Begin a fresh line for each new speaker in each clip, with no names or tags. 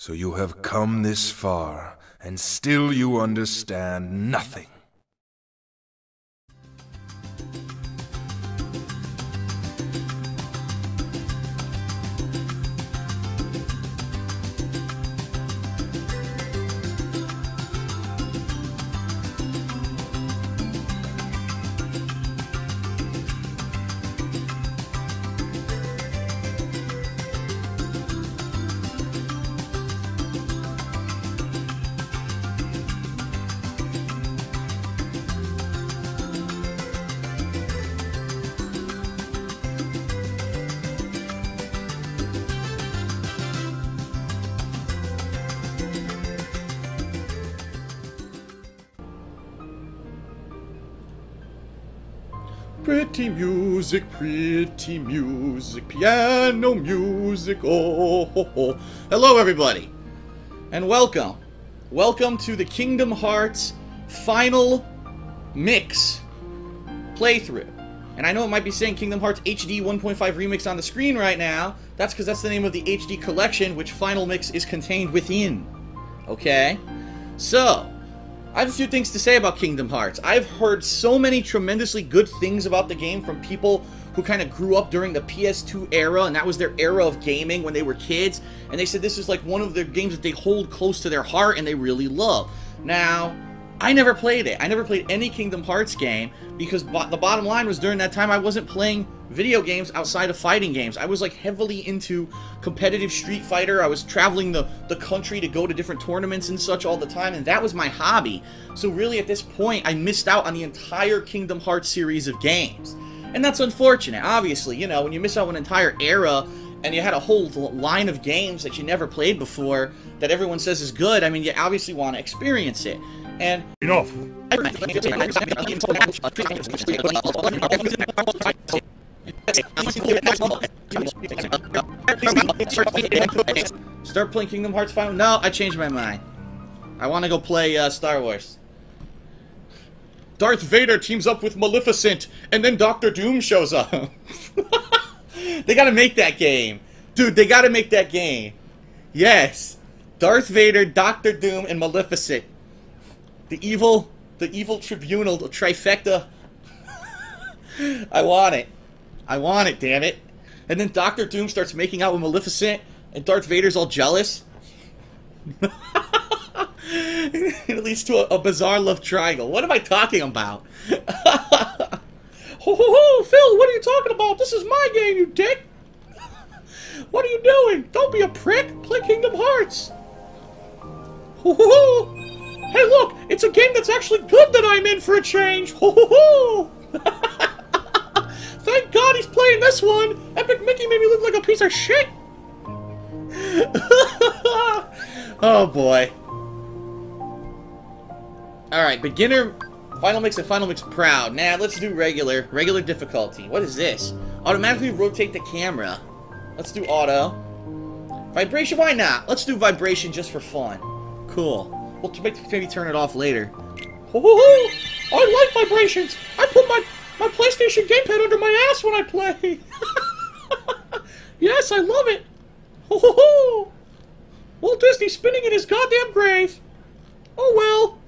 So you have come this far, and still you understand nothing.
Music, pretty music, piano music, oh ho ho. Hello everybody, and welcome. Welcome to the Kingdom Hearts final mix playthrough. And I know it might be saying Kingdom Hearts HD 1.5 Remix on the screen right now. That's because that's the name of the HD collection, which Final Mix is contained within. Okay? So, I have a few things to say about Kingdom Hearts. I've heard so many tremendously good things about the game from people who kind of grew up during the PS2 era, and that was their era of gaming when they were kids. And they said this is like one of the games that they hold close to their heart and they really love. Now, I never played it. I never played any Kingdom Hearts game because the bottom line was during that time I wasn't playing video games outside of fighting games. I was like heavily into competitive Street Fighter. I was traveling the, the country to go to different tournaments and such all the time, and that was my hobby. So really at this point, I missed out on the entire Kingdom Hearts series of games. And that's unfortunate. Obviously, you know, when you miss out on an entire era and you had a whole line of games that you never played before that everyone says is good, I mean, you obviously want to experience it. And
enough.
Start playing Kingdom Hearts Final? No, I changed my mind. I want to go play uh, Star Wars. Darth Vader teams up with Maleficent, and then Doctor Doom shows up. they gotta make that game. Dude, they gotta make that game. Yes. Darth Vader, Doctor Doom, and Maleficent. The evil, the evil tribunal, the trifecta. I want it. I want it, damn it. And then Doctor Doom starts making out with Maleficent, and Darth Vader's all jealous. it leads to a, a, bizarre love triangle. What am I talking about? ho, ho, ho, Phil, what are you talking about? This is my game, you dick. what are you doing? Don't be a prick. Play Kingdom Hearts. Ho, ho, ho. Hey, look, it's a game that's actually good that I'm in for a change. Ho, ho, ho. Thank God he's playing this one. Epic Mickey made me look like a piece of shit. oh boy. Alright, beginner, Final Mix, and Final Mix Proud. Now, let's do regular. Regular difficulty. What is this? Automatically rotate the camera. Let's do auto. Vibration, why not? Let's do vibration just for fun. Cool. We'll maybe turn it off later. Ho! I like vibrations! I put my, my PlayStation gamepad under my ass when I play! yes, I love it! Ho ho ho! Walt Disney spinning in his goddamn grave! Oh well!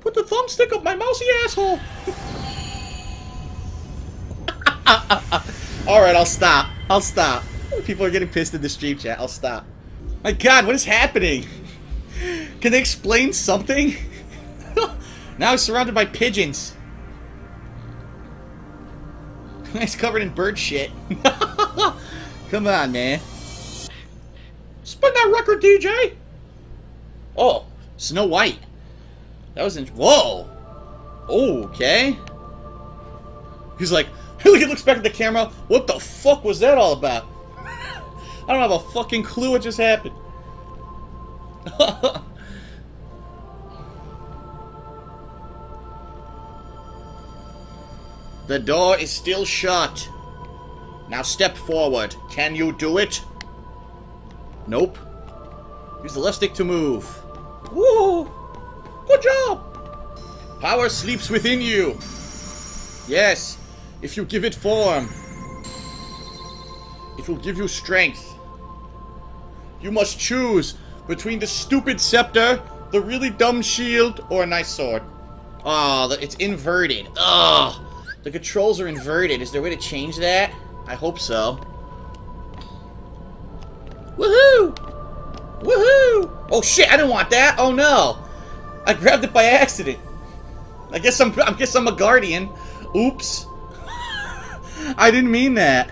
Put the thumbstick up my mousy asshole! Alright, I'll stop. I'll stop. People are getting pissed in the stream chat. I'll stop. My god, what is happening? Can they explain something? now he's surrounded by pigeons. He's covered in bird shit. Come on, man. Spin that record, DJ! Oh, Snow White. That was in- Whoa! Okay. He's like, he looks back at the camera. What the fuck was that all about? I don't have a fucking clue what just happened. The door is still shut. Now step forward. Can you do it? Nope. Use the left stick to move. Woo! Good job! Power sleeps within you. Yes, if you give it form. It will give you strength. You must choose between the stupid scepter, the really dumb shield, or a nice sword. Oh, it's inverted. Ugh. The controls are inverted. Is there a way to change that? I hope so. Woohoo! Woohoo! Oh shit, I didn't want that. Oh no. I grabbed it by accident. I guess I'm I guess I'm a guardian. Oops. I didn't mean that.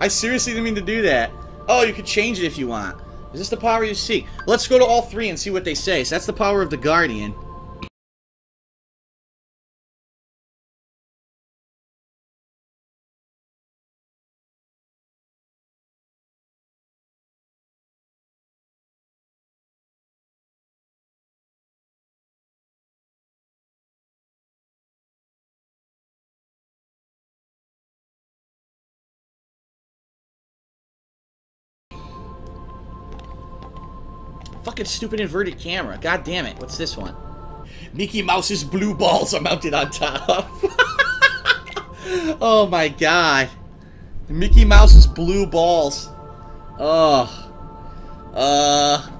I seriously didn't mean to do that. Oh, you could change it if you want. Is this the power you seek? Let's go to all three and see what they say. So that's the power of the Guardian. Fucking stupid inverted camera. God damn it. What's this one? Mickey Mouse's blue balls are mounted on top. oh my god. Mickey Mouse's blue balls. Oh. Uh.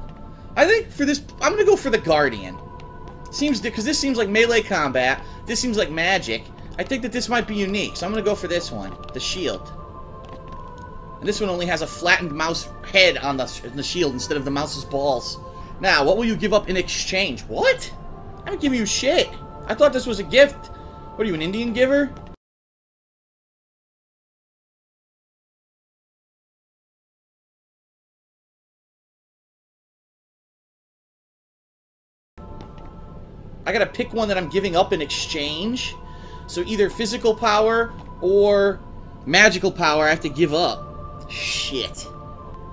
I think for this, I'm gonna go for the Guardian. Seems because this seems like melee combat. This seems like magic. I think that this might be unique, so I'm gonna go for this one, the shield. And this one only has a flattened mouse head on the, the shield instead of the mouse's balls. Now, what will you give up in exchange? What? I don't give you shit. I thought this was a gift. What are you, an Indian giver? I gotta pick one that I'm giving up in exchange. So either physical power or magical power I have to give up. Shit.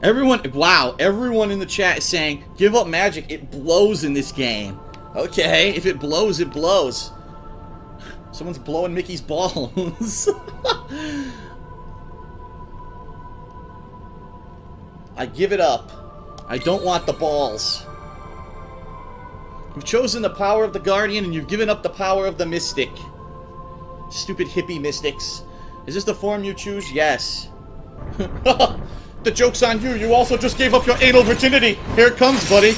Everyone, wow, everyone in the chat is saying, give up magic, it blows in this game. Okay, if it blows, it blows. Someone's blowing Mickey's balls. I give it up. I don't want the balls. You've chosen the power of the Guardian and you've given up the power of the Mystic. Stupid hippie mystics. Is this the form you choose? Yes. the joke's on you. You also just gave up your anal virginity. Here it comes, buddy.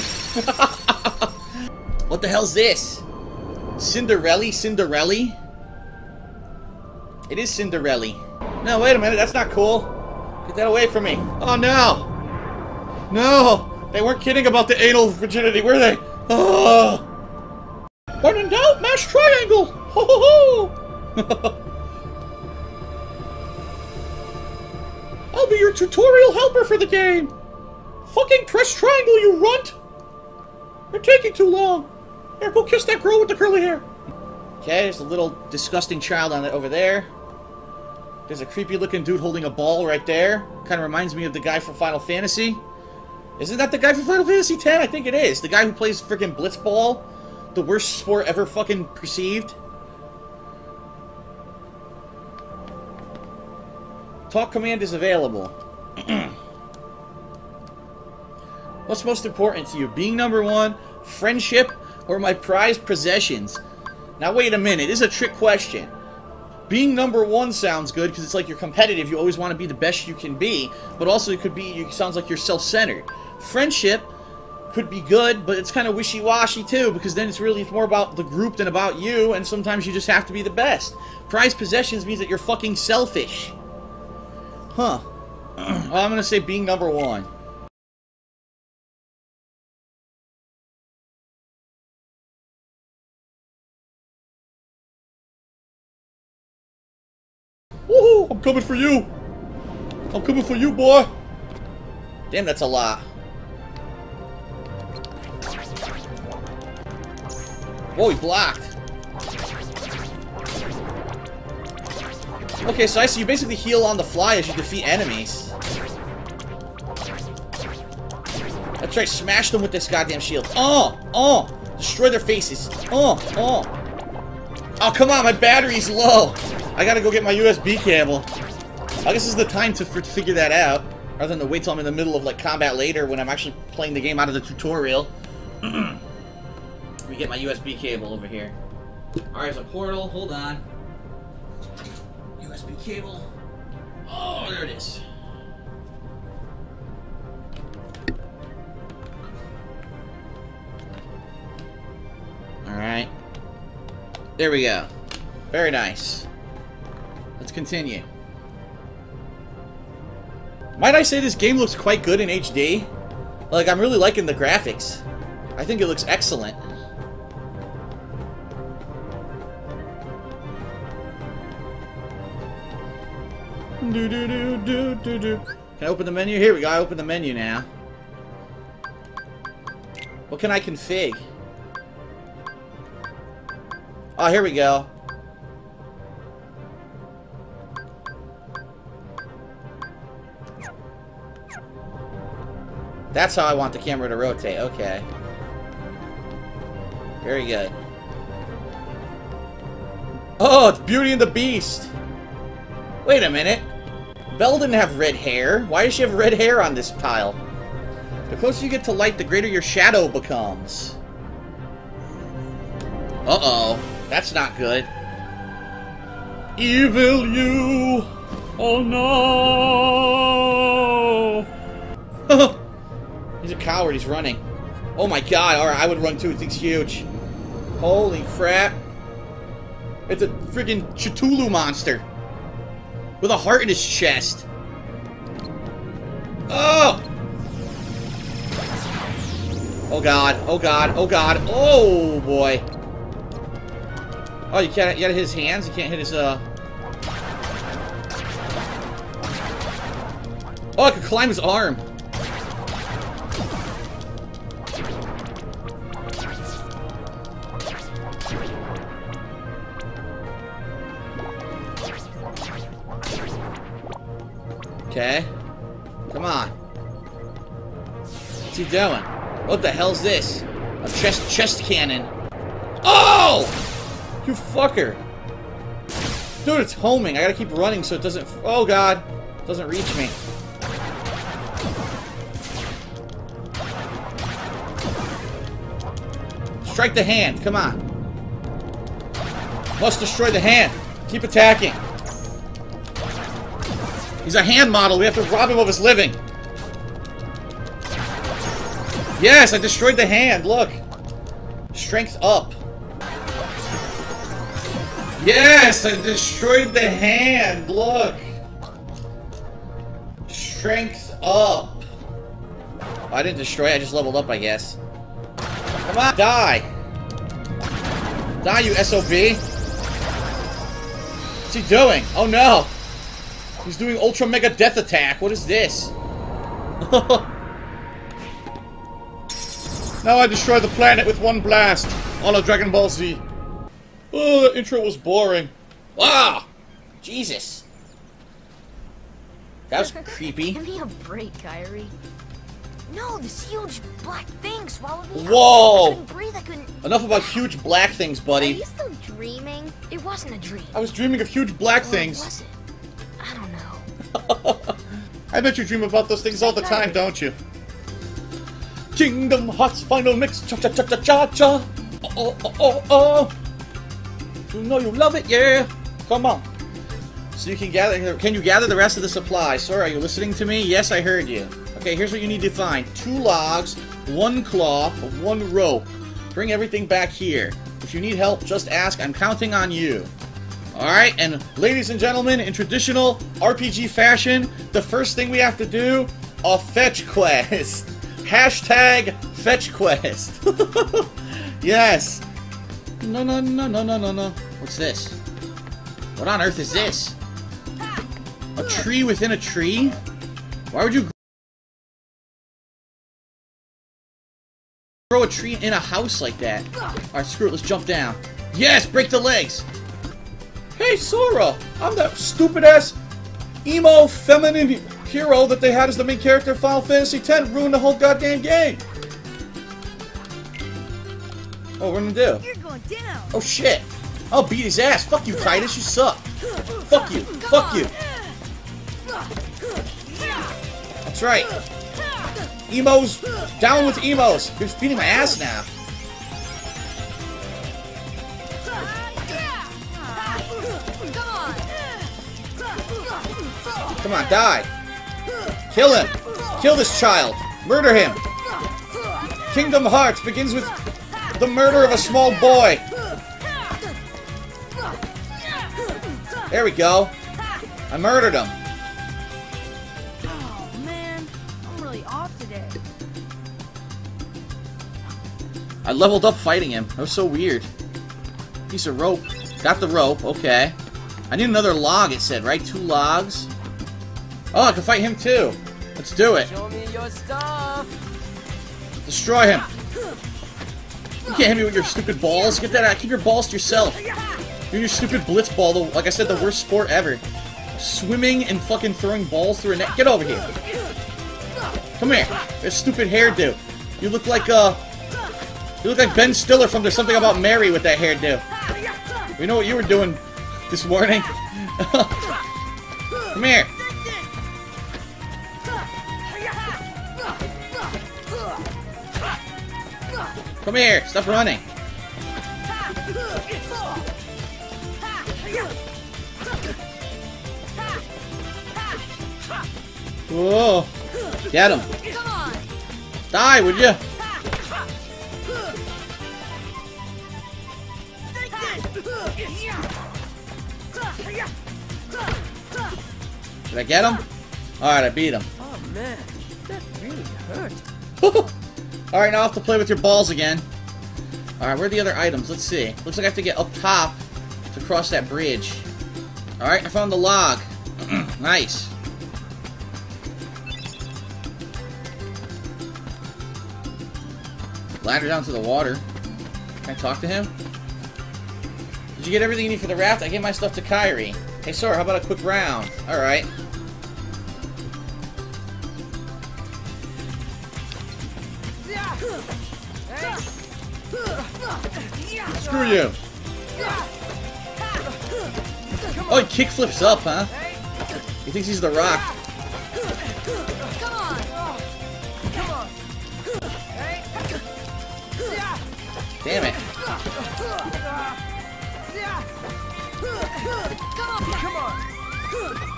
what the hell's this? Cinderella? Cinderella? It is Cinderella. No, wait a minute. That's not cool. Get that away from me. Oh, no. No. They weren't kidding about the anal virginity, were they? Oh. When in doubt, mash triangle. Ho ho ho. I'll be your tutorial helper for the game! Fucking press triangle, you runt! You're taking too long! Here, go kiss that girl with the curly hair! Okay, there's a little disgusting child on it over there. There's a creepy looking dude holding a ball right there. Kind of reminds me of the guy from Final Fantasy. Isn't that the guy from Final Fantasy X? I think it is. The guy who plays freaking Blitzball. The worst sport ever fucking perceived. Talk command is available. What's most important to you? Being number one, friendship, or my prized possessions? Now wait a minute, this is a trick question. Being number one sounds good because it's like you're competitive, you always want to be the best you can be, but also it could be, it sounds like you're self-centered. Friendship could be good, but it's kind of wishy-washy too, because then it's really more about the group than about you, and sometimes you just have to be the best. Prized possessions means that you're fucking selfish. Huh. well, I'm gonna say being number one. Woohoo! I'm coming for you! I'm coming for you, boy! Damn, that's a lot. Whoa, he blocked. Okay, so I see you basically heal on the fly as you defeat enemies. That's right, smash them with this goddamn shield. Oh! Oh! Destroy their faces. Oh! Oh! Oh, come on, my battery's low! I gotta go get my USB cable. I guess this is the time to figure that out. Rather than to wait till I'm in the middle of, like, combat later when I'm actually playing the game out of the tutorial. Let me get my USB cable over here. Alright, there's a portal. Hold on cable. Oh, there it is. Alright. There we go. Very nice. Let's continue. Might I say this game looks quite good in HD? Like, I'm really liking the graphics. I think it looks excellent. Do, do, do, do, do, do. Can I open the menu? Here we go. I open the menu now. What can I config? Oh, here we go. That's how I want the camera to rotate. Okay. Very good. Oh, it's Beauty and the Beast! Wait a minute. Belle didn't have red hair. Why does she have red hair on this pile? The closer you get to light, the greater your shadow becomes. Uh-oh. That's not good. Evil you! Oh no! He's a coward, he's running. Oh my god, alright, I would run too, thing's huge. Holy crap. It's a freaking Cthulhu monster. With a heart in his chest. Oh! Oh god, oh god, oh god, oh boy. Oh, you can't, you gotta hit his hands, you can't hit his, uh... Oh, I could climb his arm. Okay. Come on. What's he doing? What the hell's this? A chest chest cannon. Oh! You fucker. Dude, it's homing. I gotta keep running so it doesn't... Oh, God. It doesn't reach me. Strike the hand. Come on. Must destroy the hand. Keep attacking. He's a hand model. We have to rob him of his living. Yes, I destroyed the hand. Look. Strength up. Yes, I destroyed the hand. Look. Strength up. I didn't destroy it. I just leveled up, I guess. Come on, die. Die, you SOB. What's he doing? Oh, no. He's doing Ultra Mega Death Attack. What is this? now I destroy the planet with one blast. On a Dragon Ball Z. Oh, that intro was boring. Ah! Jesus. That was creepy.
Give me a break, Kairi. No, this huge black thing swallowed me.
Whoa!
I couldn't breathe. I couldn't.
Enough about huge black things, buddy.
Are you still dreaming? It wasn't a dream.
I was dreaming of huge black
Or
things.
Was it? I
bet you dream about those things all the time, don't you? Kingdom Hearts Final Mix, cha cha cha cha cha cha. Oh oh oh oh. oh. You know you love it, yeah. Come on. So you can gather. Can you gather the rest of the supplies? Sir, are you listening to me? Yes, I heard you. Okay, here's what you need to find: two logs, one cloth, one rope. Bring everything back here. If you need help, just ask. I'm counting on you. Alright, and ladies and gentlemen, in traditional RPG fashion, the first thing we have to do, a fetch quest. Hashtag fetch quest. yes. No, no, no, no, no, no, no. What's this? What on earth is this? A tree within a tree? Why would you grow a tree in a house like that? Alright, screw it, let's jump down. Yes, break the legs! Hey, Sora! I'm that stupid-ass emo feminine hero that they had as the main character of Final Fantasy X ruined the whole goddamn game! Oh, what are we gonna do?
You're going down.
Oh shit! I'll beat his ass! Fuck you, Tidus, you suck! Fuck you! Fuck you! That's right! Emos! Down with emos! You're beating my ass now! Come on, die! Kill him! Kill this child! Murder him! Kingdom Hearts begins with the murder of a small boy! There we go. I murdered him.
Oh man, I'm really off today.
I leveled up fighting him. That was so weird. Piece of rope. Got the rope. Okay. I need another log, it said, right? Two logs. Oh, I can fight him too. Let's do it.
Show me your stuff.
Destroy him. You can't hit me with your stupid balls. Get that out. Keep your balls to yourself. You're your stupid blitz ball. The, like I said, the worst sport ever. Swimming and fucking throwing balls through a net. Get over here. Come here. Your stupid hairdo. You look like, uh... You look like Ben Stiller from There's Something About Mary with that hairdo. We know what you were doing this morning. Come here. Come here. Stop running. Whoa. Get him. Die, would you? Did I get him? Alright, I beat him.
Oh man, that really hurt.
Alright, now I have to play with your balls again. Alright, where are the other items? Let's see. Looks like I have to get up top to cross that bridge. Alright, I found the log. nice. Ladder down to the water. Can I talk to him? Did you get everything you need for the raft? I gave my stuff to Kairi. Hey, Sora, how about a quick round? Alright. Screw you. Oh, he kick flips up, huh? He thinks he's the rock.
Come on!
Come on.
Damn it.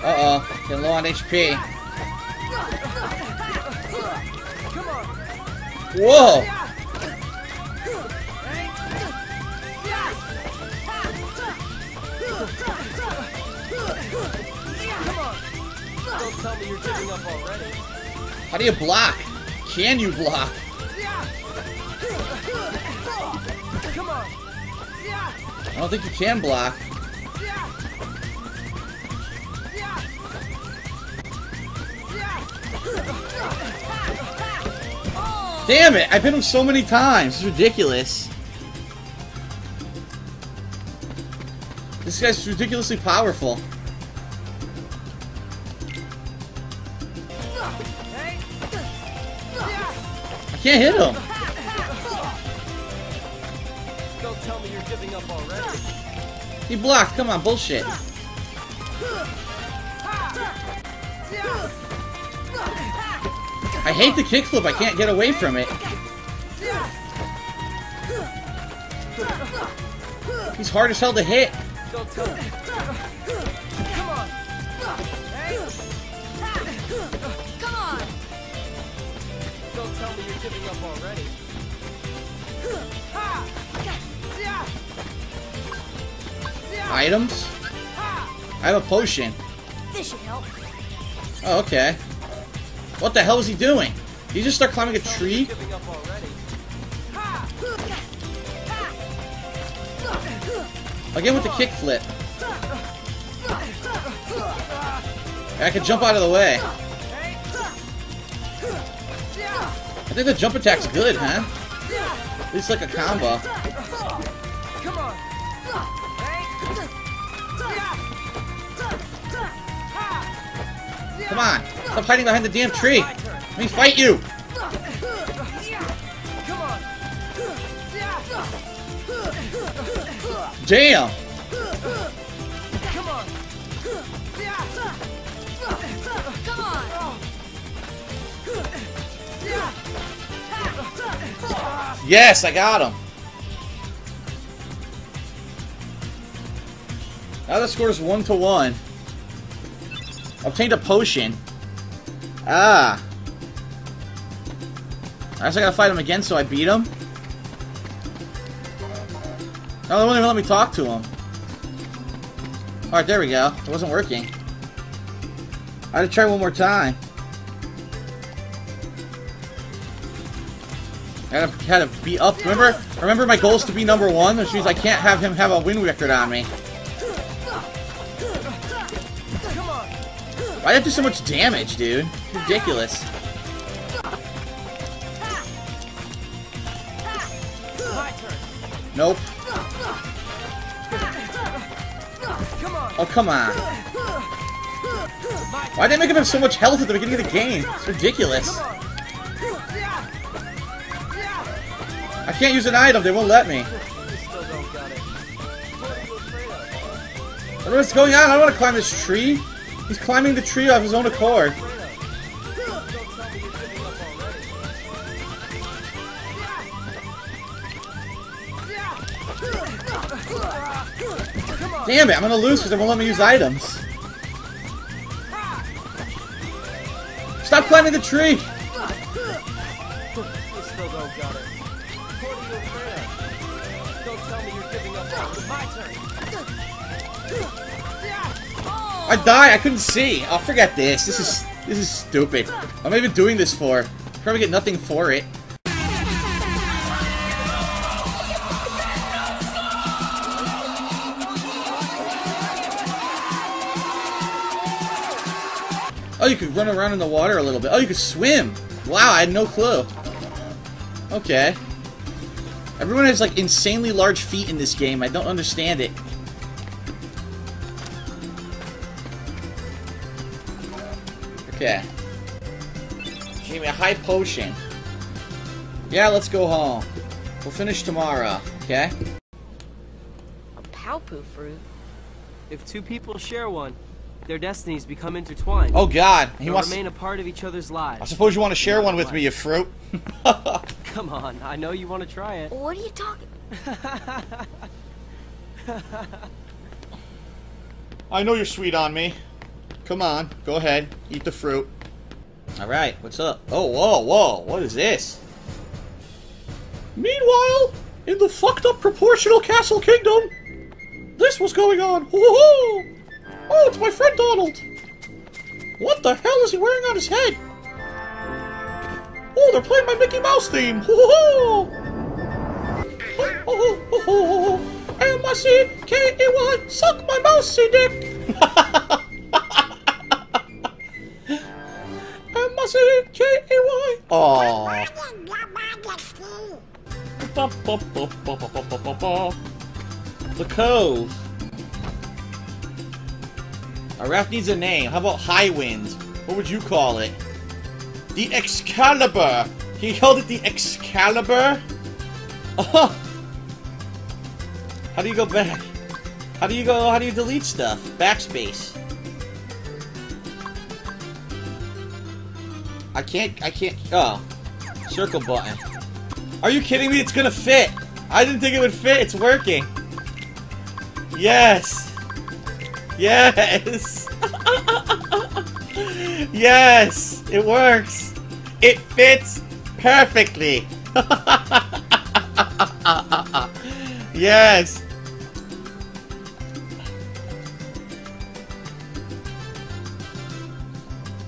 Uh-oh. Getting low on HP.
Already.
How do you block? Can you block? I don't think you can block. Damn it! I've hit him so many times. It's ridiculous. This guy's ridiculously powerful. I can't hit him.
Don't tell me you're giving up already.
He blocked. Come on, bullshit. I hate the kickflip. I can't get away from it. He's hard as hell to hit.
Don't tell me. Come on.
Come on!
Don't tell me you're giving up already.
Items? I have a potion.
This should help.
Oh, okay. What the hell is he doing? Did he just start climbing a tree? Again with the kickflip. I can jump out of the way. I think the jump attack's good, huh? At least like a combo.
Come on.
Stop hiding behind the damn tree. Let me fight you. Damn.
Come on.
Come on!
Yes, I got him. Now the score is one to one. Obtained a potion. Ah. I guess I gotta fight him again so I beat him. No, they won't even let me talk to him. Alright, there we go. It wasn't working. I had to try one more time. I had to, had to be up. Remember, remember my goal is to be number one, which means I can't have him have a win record on me. Why'd I do so much damage, dude? Ridiculous. Nope. Oh, come on. Why'd they make him have so much health at the beginning of the game? It's ridiculous. I can't use an item, they won't let me. What's going on. I don't want to climb this tree. He's climbing the tree off his own accord. Damn it, I'm gonna lose because they won't let me use items. Stop climbing the tree! I died, I couldn't see. Oh, forget this. This is this is stupid. What am I even doing this for? Probably get nothing for it. Oh, you could run around in the water a little bit. Oh, you could swim. Wow, I had no clue. Okay. Everyone has like insanely large feet in this game. I don't understand it. Okay. Give me a high potion. Yeah, let's go home. We'll finish tomorrow, okay?
A Paopu fruit?
If two people share one, their destinies become intertwined.
Oh god, he
They'll
wants
remain a part of each other's lives.
I suppose you want to share one with me, you fruit.
Come on, I know you want to try it.
What are you talking?
I know you're sweet on me. Come on, go ahead, eat the fruit. Alright, what's up? Oh, whoa, whoa, what is this? Meanwhile, in the fucked up proportional castle kingdom, this was going on. Woohoo! Oh, it's my friend Donald. What the hell is he wearing on his head? Oh, they're playing my Mickey Mouse theme. Woohoo! Oh, oh, oh, oh, oh. M-I-C-K-E-Y, suck my mousey dick. Aww. The Cove. Our raft needs a name. How about Highwind? What would you call it? The Excalibur. He called it the Excalibur. Oh. How do you go back? How do you go? How do you delete stuff? Backspace. I can't. I can't. Oh, circle button. Are you kidding me? It's gonna fit. I didn't think it would fit. It's working. Yes. Yes. yes. It works. It fits perfectly. yes.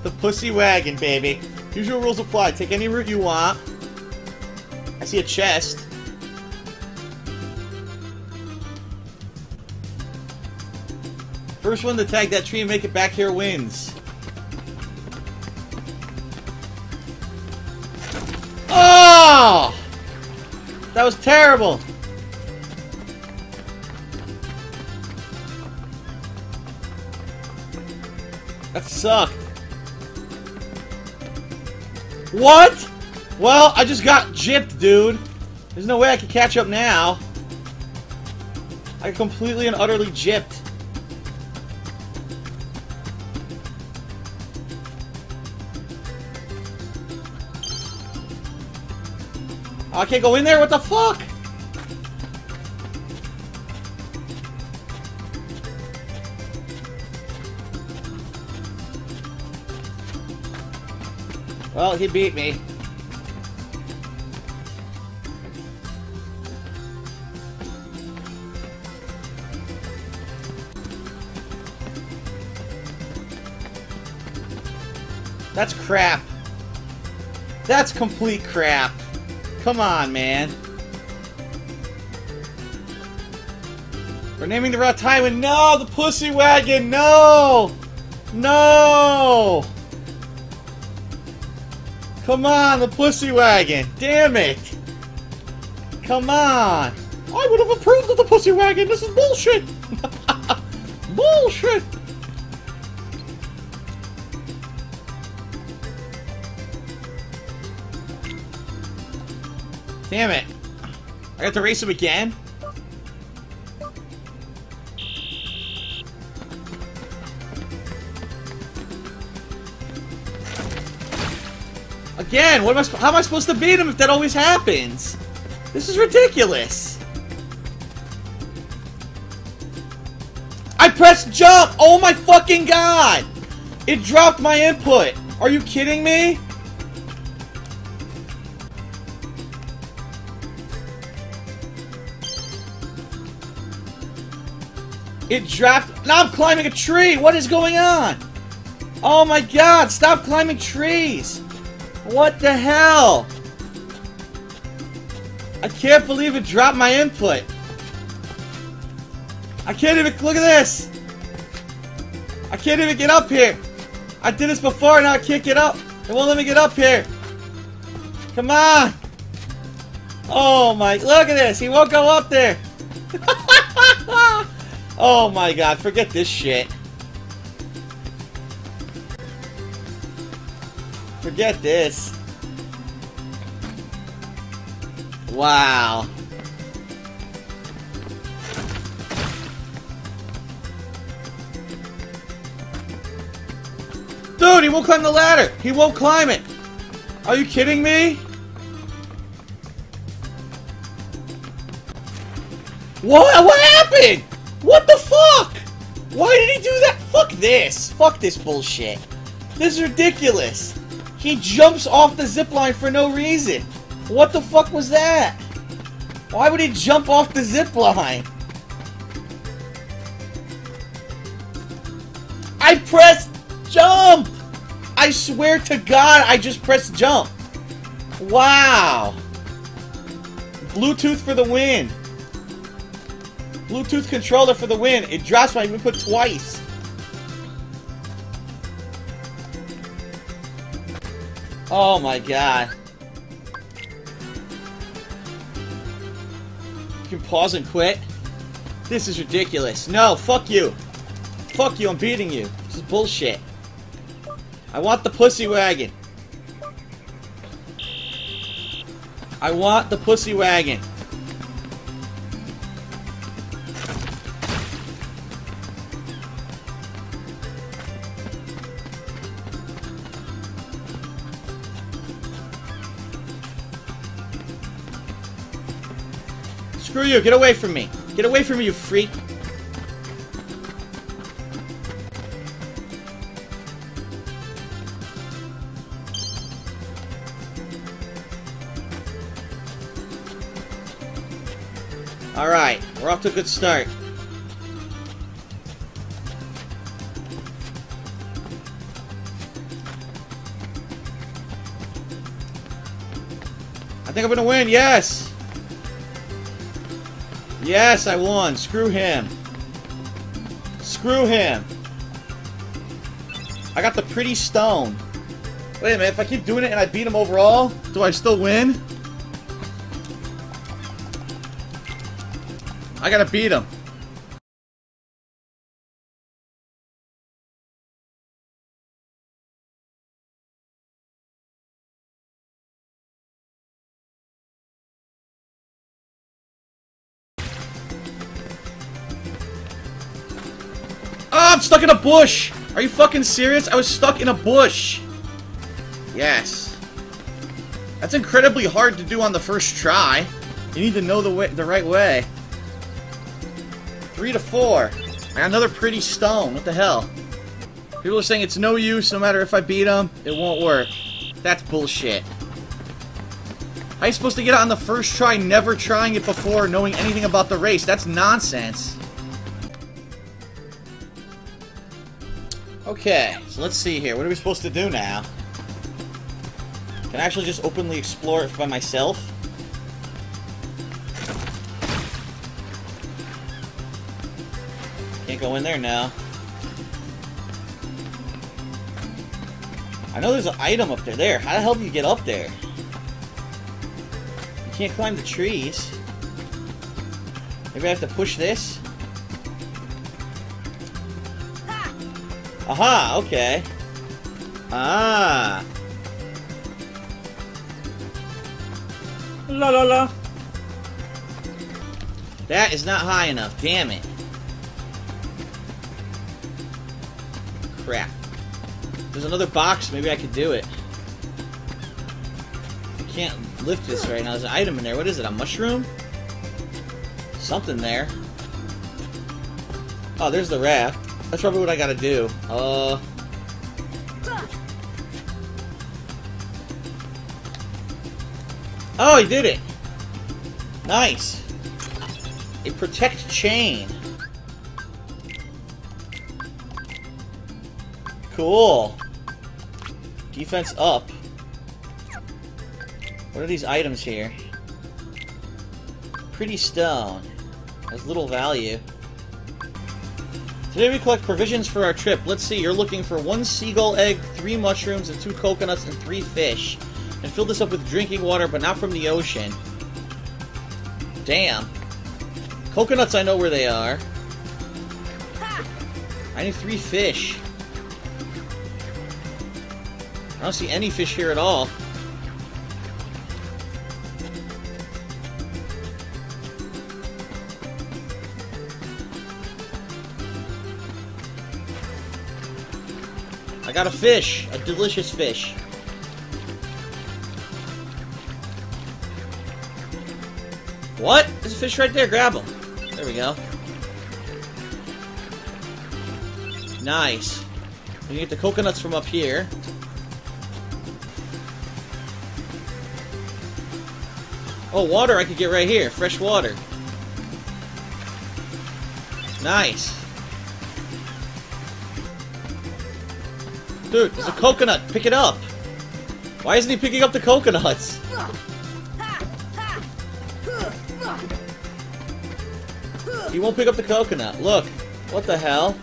The pussy wagon, baby. Usual rules apply. Take any route you want. I see a chest. First one to tag that tree and make it back here wins. Oh! That was terrible. That sucked. What? Well, I just got gypped, dude. There's no way I can catch up now. I completely and utterly gypped. I can't go in there? What the fuck? Well, he beat me. That's crap. That's complete crap. Come on, man. We're naming the route Highwind. No, the pussy wagon. No, no. Come on, the pussy wagon. Damn it. Come on. I would have approved of the pussy wagon. This is bullshit. bullshit. Damn it. I got to race him again? What am I? How am I supposed to beat him if that always happens? This is ridiculous. I pressed jump. Oh my fucking god! It dropped my input. Are you kidding me? It dropped. Now I'm climbing a tree. What is going on? Oh my god! Stop climbing trees. What the hell? I can't believe it dropped my input. I can't even look at this. I can't even get up here. I did this before, now I can't get up. It won't let me get up here. Come on. Oh my, look at this. He won't go up there. oh my god, forget this shit. Forget this. Wow. Dude, he won't climb the ladder. He won't climb it. Are you kidding me? What? What happened? What the fuck? Why did he do that? Fuck this. Fuck this bullshit. This is ridiculous. He jumps off the zip line for no reason. What the fuck was that? Why would he jump off the zip line? I pressed jump! I swear to God, I just pressed jump. Wow. Bluetooth for the win. Bluetooth controller for the win. It drops my input twice. Oh my god. You can pause and quit? This is ridiculous. No, fuck you. Fuck you, I'm beating you. This is bullshit. I want the pussy wagon. I want the pussy wagon. You, get away from me. Get away from me, you freak. Alright, we're off to a good start. I think I'm gonna win, yes! Yes, I won. Screw him. Screw him. I got the pretty stone. Wait a minute, if I keep doing it and I beat him overall, do I still win? I gotta beat him. Stuck in a bush! Are you fucking serious? I was stuck in a bush! Yes. That's incredibly hard to do on the first try. You need to know the way, the right way. Three to four. Another pretty stone. What the hell? People are saying it's no use, no matter if I beat them, it won't work. That's bullshit. How you supposed to get it on the first try, never trying it before, knowing anything about the race? That's nonsense. Okay, so let's see here. What are we supposed to do now? Can I actually just openly explore it by myself? Can't go in there now. I know there's an item up there. There. How the hell do you get up there? You can't climb the trees. Maybe I have to push this? Aha, okay. Ah.
La la la.
That is not high enough, damn it. Crap. There's another box, maybe I could do it. I can't lift this right now. There's an item in there. What is it, a mushroom? Something there. Oh, there's the raft. That's probably what I gotta do. Uh... Oh, he did it! Nice! A protect chain. Cool. Defense up. What are these items here? Pretty stone. Has little value. Today we collect provisions for our trip. Let's see, you're looking for one seagull egg, three mushrooms, and two coconuts, and three fish. And fill this up with drinking water, but not from the ocean. Damn. Coconuts, I know where they are. I need three fish. I don't see any fish here at all. I got a fish. A delicious fish. What? There's a fish right there. Grab him. There we go. Nice. We get the coconuts from up here. Oh, water I could get right here. Fresh water. Nice. Dude, there's a coconut. Pick it up. Why isn't he picking up the coconuts? He won't pick up the coconut. Look. What the hell?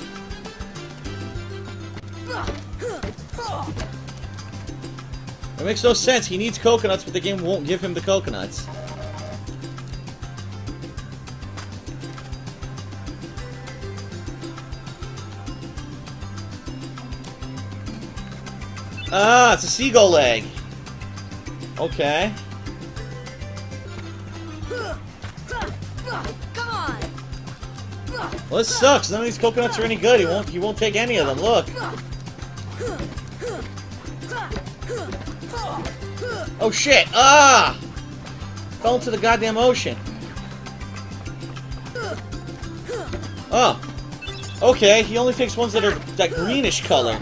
It makes no sense. He needs coconuts, but the game won't give him the coconuts. Ah, it's a seagull leg. Okay. Well, this sucks. None of these coconuts are any good. He won't. He won't take any of them. Look. Oh shit! Ah! Fell into the goddamn ocean. Oh. Okay. He only takes ones that are that greenish color.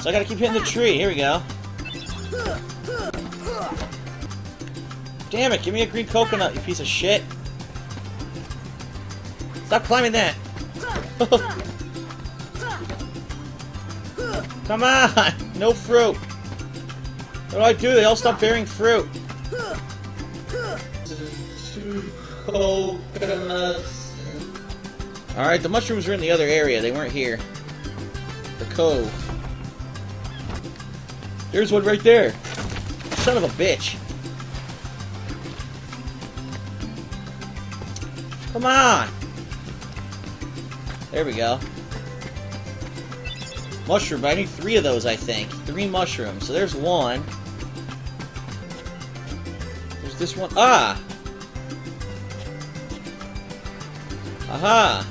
So I gotta keep hitting the tree. Here we go. Damn it! Give me a green coconut, you piece of shit. Stop climbing that. Come on! No fruit! What do I do? They all stop bearing fruit. Alright, the mushrooms were in the other area. They weren't here. The cove. There's one right there. Son of a bitch. Come on! There we go. Mushroom, I need three of those, I think. Three mushrooms. So there's one. There's this one. Ah! Aha!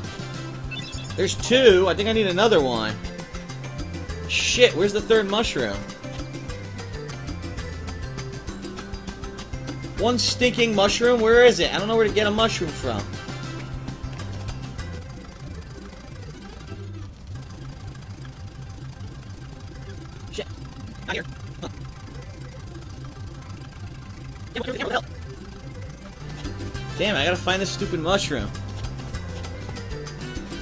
There's two. I think I need another one. Shit, where's the third mushroom? One stinking mushroom? Where is it? I don't know where to get a mushroom from. Shit. Not here. Damn, I gotta find this stupid mushroom.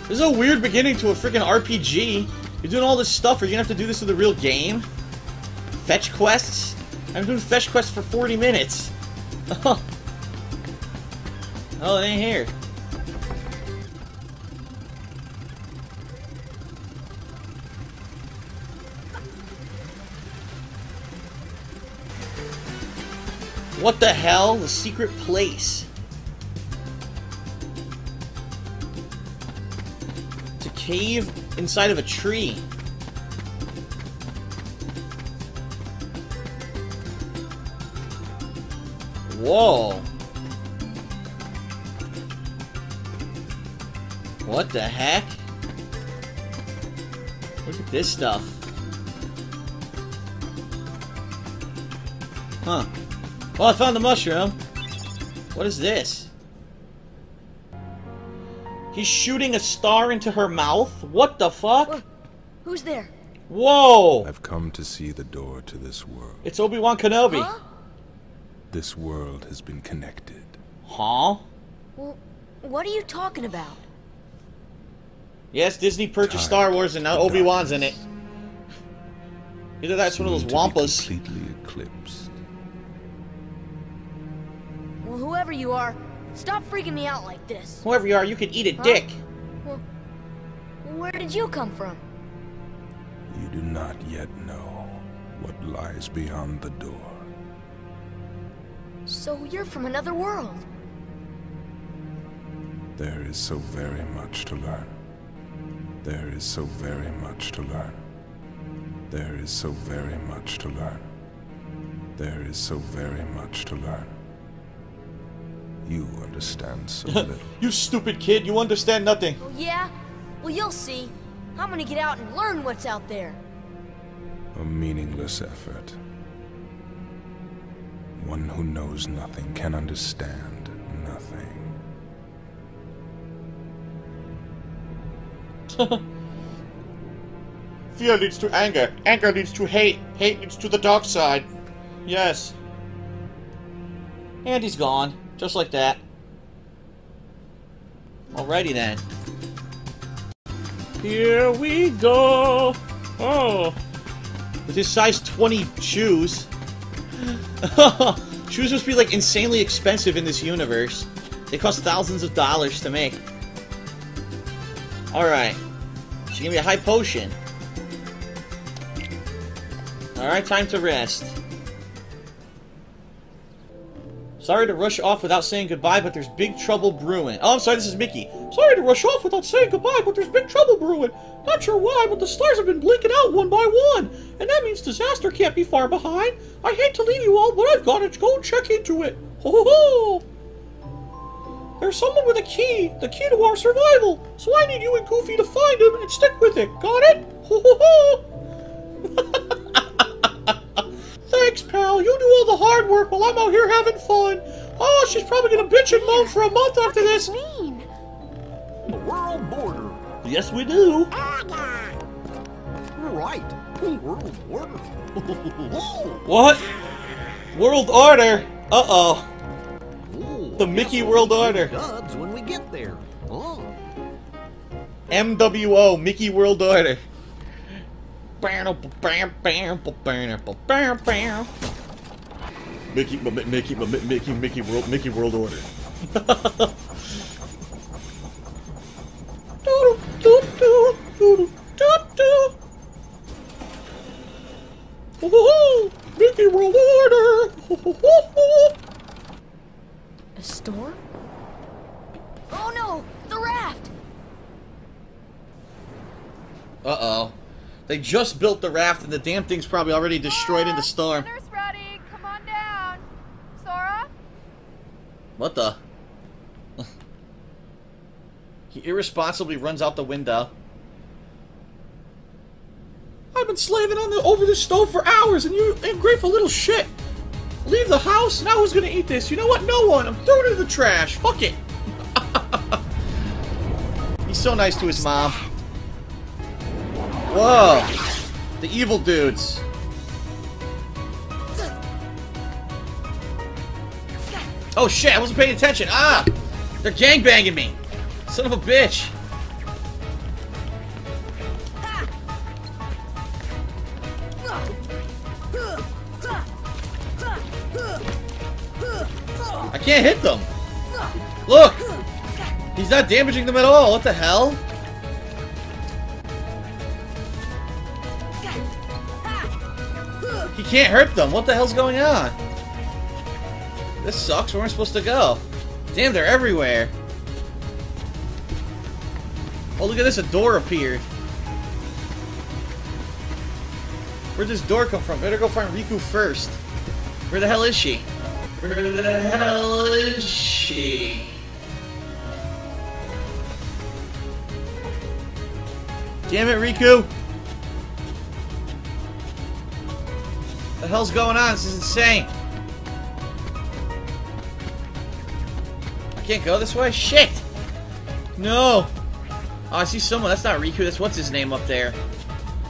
This is a weird beginning to a freaking RPG. You're doing all this stuff. Are you gonna have to do this in the real game? Fetch quests? I'm doing fetch quests for 40 minutes. Oh. oh, it ain't here. What the hell? The secret place. It's a cave inside of a tree. Whoa. What the heck? Look at this stuff. Huh. Well, I found the mushroom. What is this? He's shooting a star into her mouth? What the fuck?
Wha- Who's there?
Whoa!
I've come to see the door to this world.
It's Obi-Wan Kenobi.
Huh?
This world has been connected.
Huh?
Well, what are you talking about?
Yes, Disney purchased
Time
Star Wars and now Obi-Wan's in it.
darkness.
Either that's one of those
Soon to
wampas.
Completely eclipsed.
Well, whoever you are, stop freaking me out like this.
Whoever you are, you could eat a
Huh?
dick.
Well, where did you come from?
You do not yet know what lies beyond the door.
So you're from another world.
There is so very much to learn. There is so very much to learn. There is so very much to learn. There is so very much to learn. You understand so little.
You stupid kid, you understand nothing.
Oh, yeah? Well, you'll see. I'm gonna get out and learn what's out there.
A meaningless effort. One who knows nothing can understand nothing.
Fear leads to anger. Anger leads to hate. Hate leads to the dark side. Yes. And he's gone. Just like that. Alrighty then.
Here we go. Oh,
With his size 20 shoes. shoes must be like insanely expensive in this universe. They cost thousands of dollars to make. Alright. She give me a high potion. Alright, time to rest. Sorry to rush off without saying goodbye, but there's big trouble brewing. Oh, I'm sorry, this is Mickey. Sorry to rush off without saying goodbye, but there's big trouble brewing. Not sure why, but the stars have been blinking out one by one, and that means disaster can't be far behind. I hate to leave you all, but I've got to go check into it. Ho ho ho! There's someone with a key, the key to our survival. So I need you and Goofy to find him and stick with it. Got it? Ho ho ho! Thanks, pal. You do all the hard work while I'm out here having fun. Oh, she's probably gonna bitch and moan for a month after this.
Mean.
The world border.
Yes, we do.
Right. World border.
What? World Order? Uh-oh. The Mickey World Order.
When we get there. Oh.
MWO, Mickey World Order. Mickey, Mickey, Mickey, Mickey World, Mickey World Order. Mickey World Order.
A storm? Oh no! The raft!
Uh-oh. They just built the raft and the damn thing's probably already destroyed in the ah, storm.
Dinner's ready. Come on down. Sora?
What the? He irresponsibly runs out the window. I've been slaving on the over the stove for hours, and you ungrateful little shit. Leave the house. Now who's gonna eat this? You know what? No one. I'm throwing it in the trash. Fuck it. He's so nice to his mom. Whoa. The evil dudes. Oh shit, I wasn't paying attention. Ah! They're gangbanging me. Son of a bitch. I can't hit them. Look! He's not damaging them at all. What the hell? He can't hurt them. What the hell's going on? This sucks. Where am I supposed to go? Damn, they're everywhere. Oh, look at this. A door appeared. Where'd this door come from? Better go find Riku first. Where the hell is she? Where the hell is she? Damn it, Riku! The hell's going on? This is insane. I can't go this way? Shit! No! Oh, I see someone. That's not Riku. That's what's his name up there.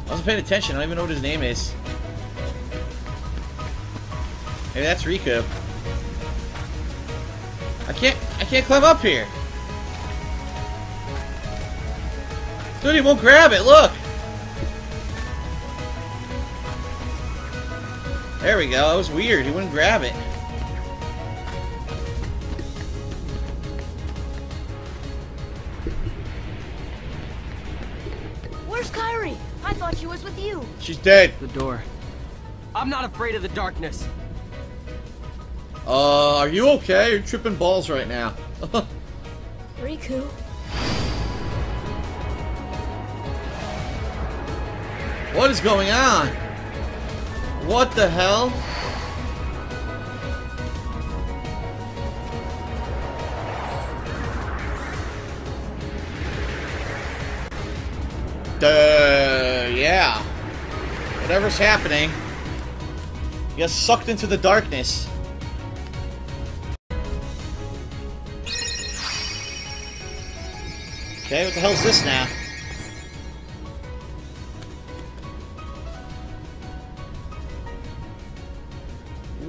I wasn't paying attention. I don't even know what his name is. Maybe that's Riku. I can't. I can't climb up here. Dude, he won't grab it. Look. There we go. That was weird. He wouldn't grab it.
Was with you.
She's dead.
The door. I'm not afraid of the darkness.
Uh, are you okay? You're tripping balls right now.
Riku.
what is going on? What the hell? Yeah. Whatever's happening. You get sucked into the darkness. Okay, what the hell's this now?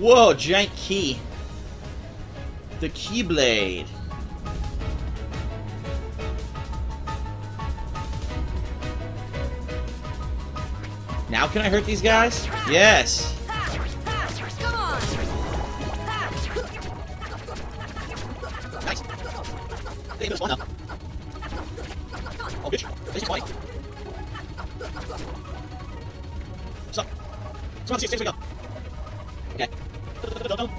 Whoa, giant key. The Keyblade. Now can I hurt these guys? Yes. Oh, bitch. Come on, see, see, we go. Okay. One.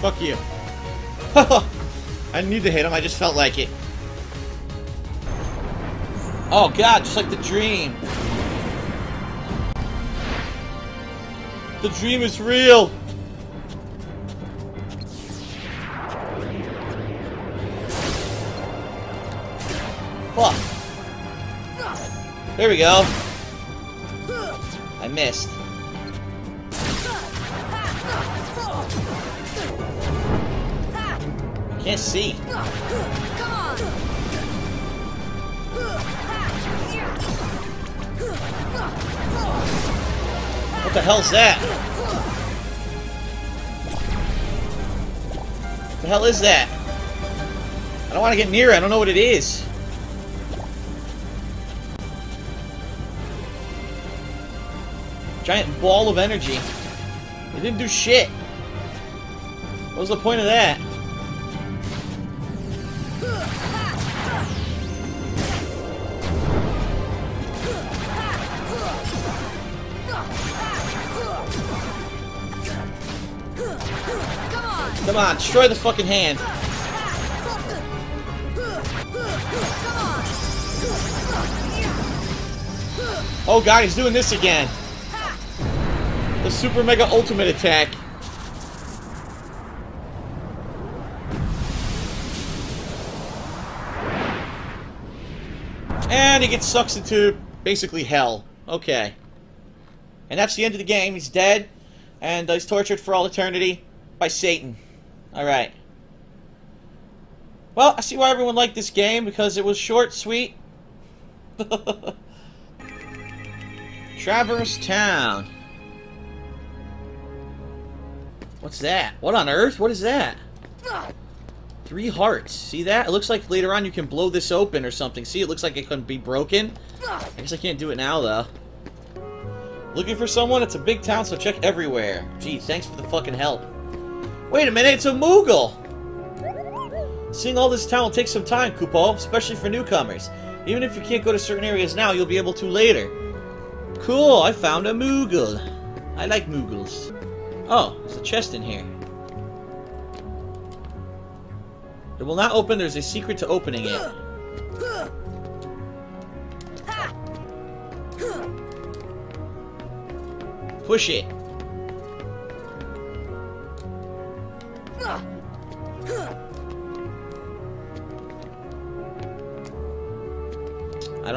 Fuck you. I need to hit him, I just felt like it. Oh god, just like the dream. The dream is real. Fuck. There we go. Is that? I don't want to get near it. I don't know what it is. Giant ball of energy. It didn't do shit. What was the point of that?
On.
Destroy the fucking hand. Oh god, he's doing this again. The super mega ultimate attack. And he gets sucked into basically hell. Okay. And that's the end of the game. He's dead. And he's tortured for all eternity by Satan. Alright. Well, I see why everyone liked this game, because it was short, sweet. Traverse Town. What's that? What on earth? What is that? Three hearts. See that? It looks like later on you can blow this open or something. See, it looks like it couldn't be broken. I guess I can't do it now, though. Looking for someone? It's a big town, so check everywhere. Gee, thanks for the fucking help. Wait a minute, it's a Moogle! Seeing all this town will take some time, Kupo, especially for newcomers. Even if you can't go to certain areas now, you'll be able to later. Cool, I found a Moogle. I like Moogles. Oh, there's a chest in here. It will not open, there's a secret to opening it. Push it.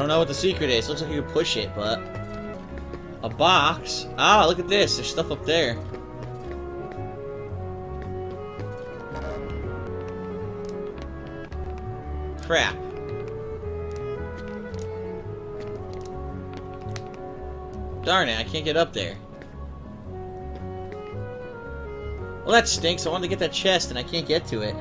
Don't know what the secret is. Looks like you can push it, but... A box? Ah, look at this. There's stuff up there. Crap. Darn it, I can't get up there. Well, that stinks. I wanted to get that chest, and I can't get to it.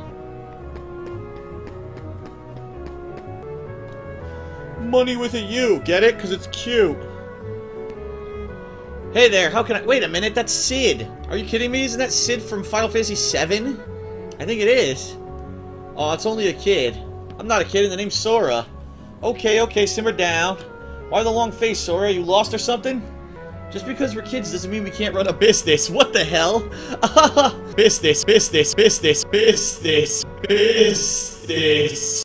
Money with a U. Get it? Because it's cute. Hey there, how can I... Wait a minute, that's Cid. Are you kidding me? Isn't that Cid from Final Fantasy VII? I think it is. Oh, it's only a kid. I'm not a kid, and the name's Sora. Okay, okay, simmer down. Why the long face, Sora? You lost or something? Just because we're kids doesn't mean we can't run a business. What the hell? business, business, business, business, business.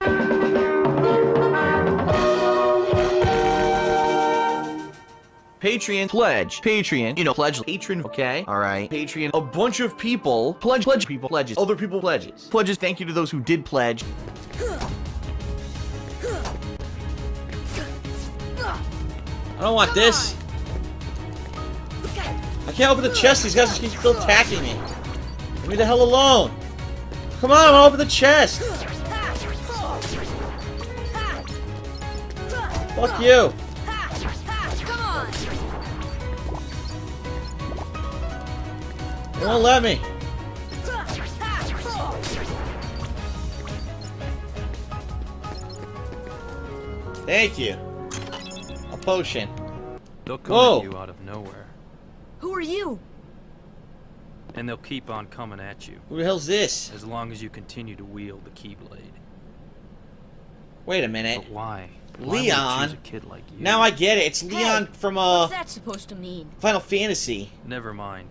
Patreon pledge. Patreon, you know, pledge patron, okay? Alright. Patreon, a bunch of people pledge, pledge people pledges. Other people pledges. Pledges, thank you to those who did pledge. I don't want this. I can't open the chest. These guys keep still attacking me. Leave me the hell alone. Come on, I want to open the chest. Fuck you. They won't let me. Thank you. A potion.
They'll come
Whoa.
at you out of nowhere,
Who are you?
and they'll keep on coming at you
Who the hell's this?
as long as you continue to wield the Keyblade.
Wait a minute.
But why? Why would it
Leon.
choose a kid like you?
Now I get it. It's Leon
Hey,
from uh
What's that supposed to mean?
Final Fantasy.
Never mind.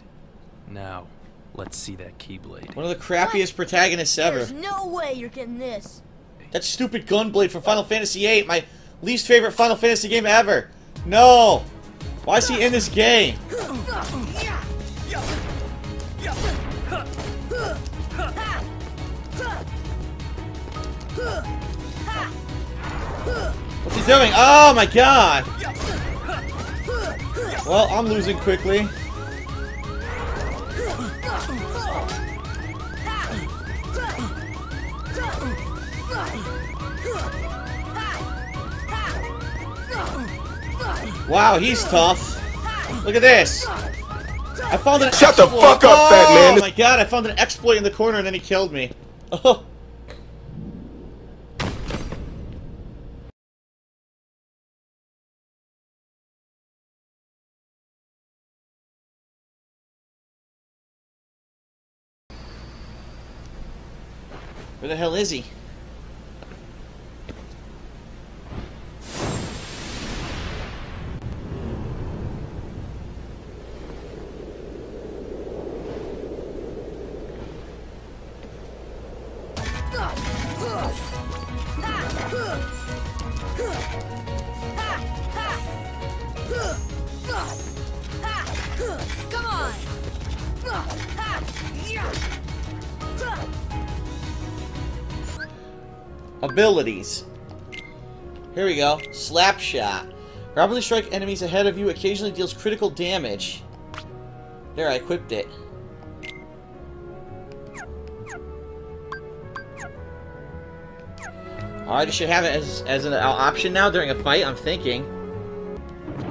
Now, let's see that Keyblade.
One of the crappiest protagonists ever.
There's no way you're getting this.
That stupid Gunblade from Final Fantasy VIII, my least favorite Final Fantasy game ever. No! Why is he in this game? What's he doing? Oh my god! Well, I'm losing quickly. Wow, he's tough. Look at this. I found an
Shut the
exploit.
fuck up, fat man.
Oh my god, I found an exploit in the corner and then he killed me. Oh. Where the hell is he? Abilities. Here we go. Slap shot. Strike enemies ahead of you, occasionally deals critical damage. There, I equipped it. Alright, I should have it as, as an option now during a fight, I'm thinking.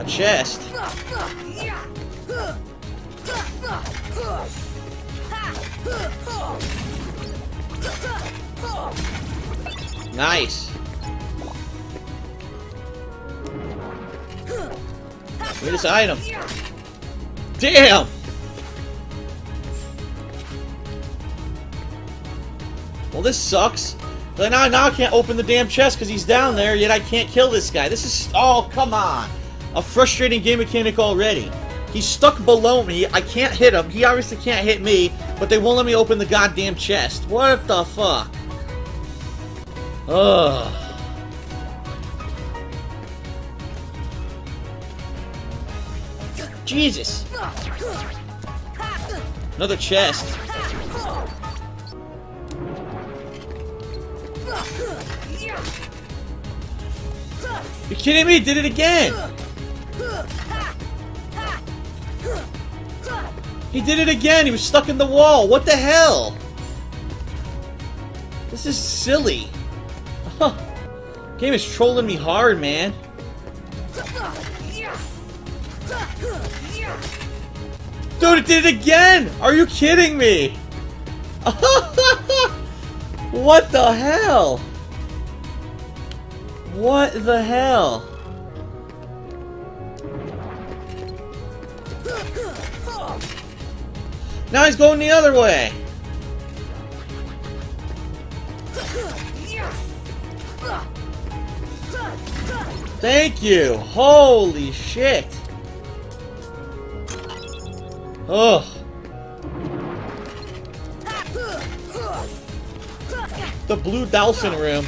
A chest. Nice. Give this item. Damn! Well, this sucks. But now, now I can't open the damn chest because he's down there, yet I can't kill this guy. This is... Oh, come on. A frustrating game mechanic already. He's stuck below me. I can't hit him. He obviously can't hit me, but they won't let me open the goddamn chest. What the fuck? Ugh. Jesus. Another chest. You kidding me? Did it again. He did it again. He was stuck in the wall. What the hell? This is silly. Game is trolling me hard, man. Dude, it did it again! Are you kidding me? what the hell? What the hell? Now he's going the other way. Thank you. Holy shit. Ugh. The blue dolphin room.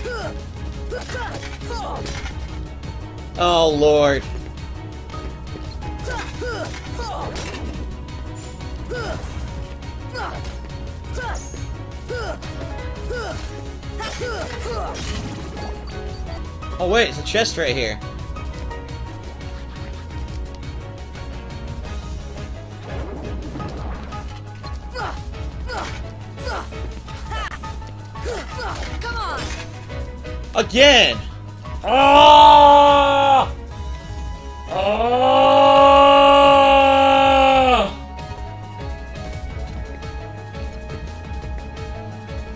Oh lord. Oh wait, it's a chest right here.
Come on!
Again! Ah! Ah!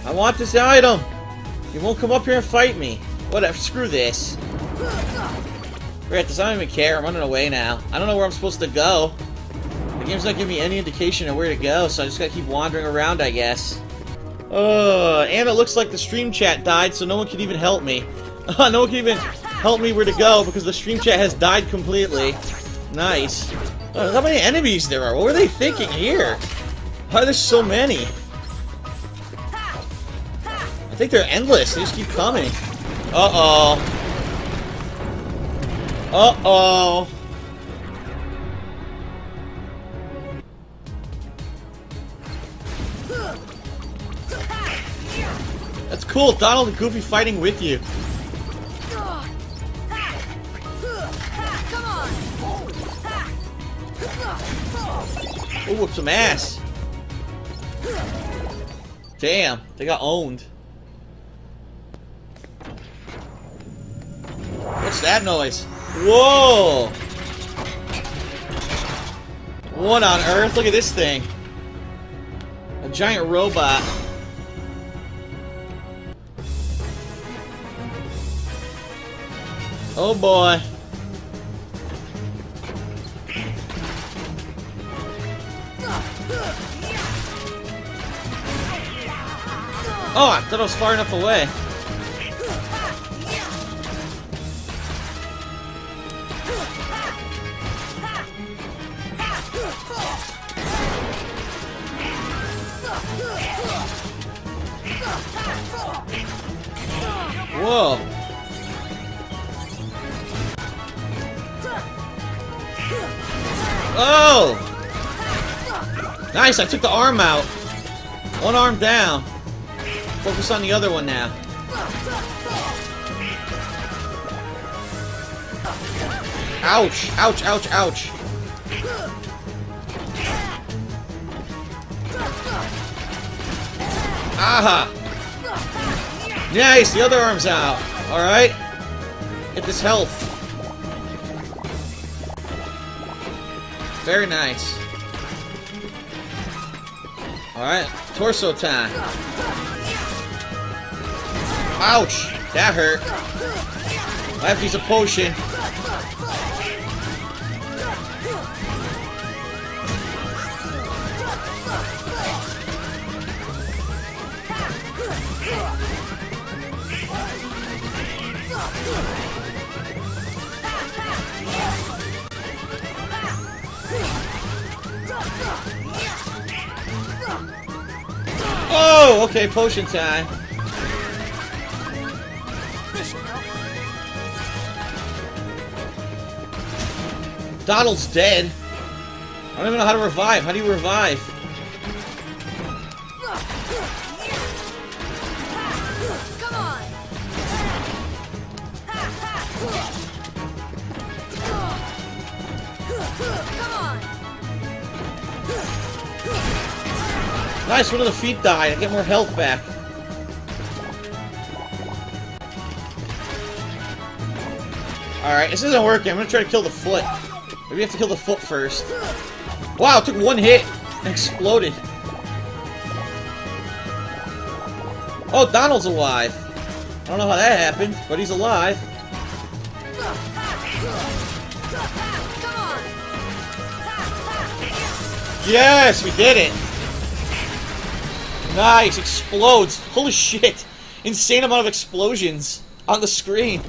I want this item! You won't come up here and fight me. Whatever, screw this. This, I don't even care. I'm running away now. I don't know where I'm supposed to go. The game's not giving me any indication of where to go, so I just gotta keep wandering around, I guess. Uh, and it looks like the stream chat died, so no one can even help me. no one can even help me where to go because the stream chat has died completely. Nice. How many enemies there are? What were they thinking here? Why are there so many? I think they're endless. They just keep coming. Uh-oh. Uh-oh. That's cool. Donald and Goofy fighting with you.
Come on!
Oh, whoop some ass. Damn, they got owned. What's that noise? Whoa! What on earth? Look at this thing. A giant robot. Oh boy. Oh, I thought I was far enough away. Whoa. Oh! Nice, I took the arm out. One arm down. Focus on the other one now. Ouch! Ouch, ouch, ouch. Aha! Nice, the other arm's out. Alright. Get this health. Very nice. Alright, torso time. Ouch! That hurt. I have to use a potion. Oh, okay, potion time. Donald's dead. I don't even know how to revive. How do you revive?
Come on!
Nice, one of the feet died. I get more health back. Alright, this isn't working. I'm gonna try to kill the foot. Maybe you have to kill the foot first. Wow, it took one hit and exploded. Oh, Donald's alive. I don't know how that happened, but he's alive. Yes, we did it. Nice, explodes. Holy shit. Insane amount of explosions on the screen.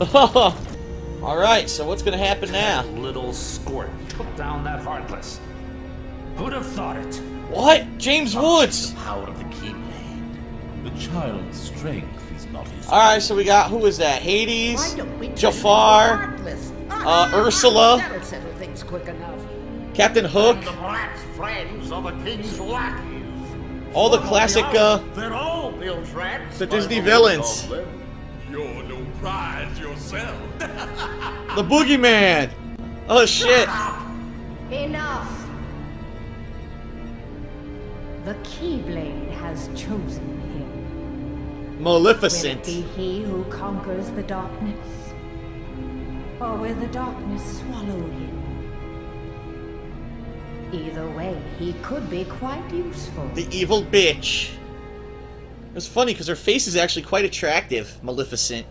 Alright, so what's gonna happen now?
Little squirt. Put down that heartless. Who'd have thought it?
What? James Woods!
Power of the Keyblade. The child's strength is not his.
Alright, so we got, who is that? Hades,
Why don't we turn
Jafar,
into
uh, Ursula,
That'll settle things quick enough.
Captain Hook,
The brat's friends are the king's lackeys.
All the classic, uh,
They're all Bill's rats.
the Disney villains.
of them.
You're no prize yourself.
The Boogeyman! Oh shit!
Enough. The Keyblade has chosen him. Will it
Maleficent.
be he who conquers the darkness? Or will the darkness swallow him? Either way, he could be quite useful.
The evil bitch. It was funny because her face is actually quite attractive, Maleficent.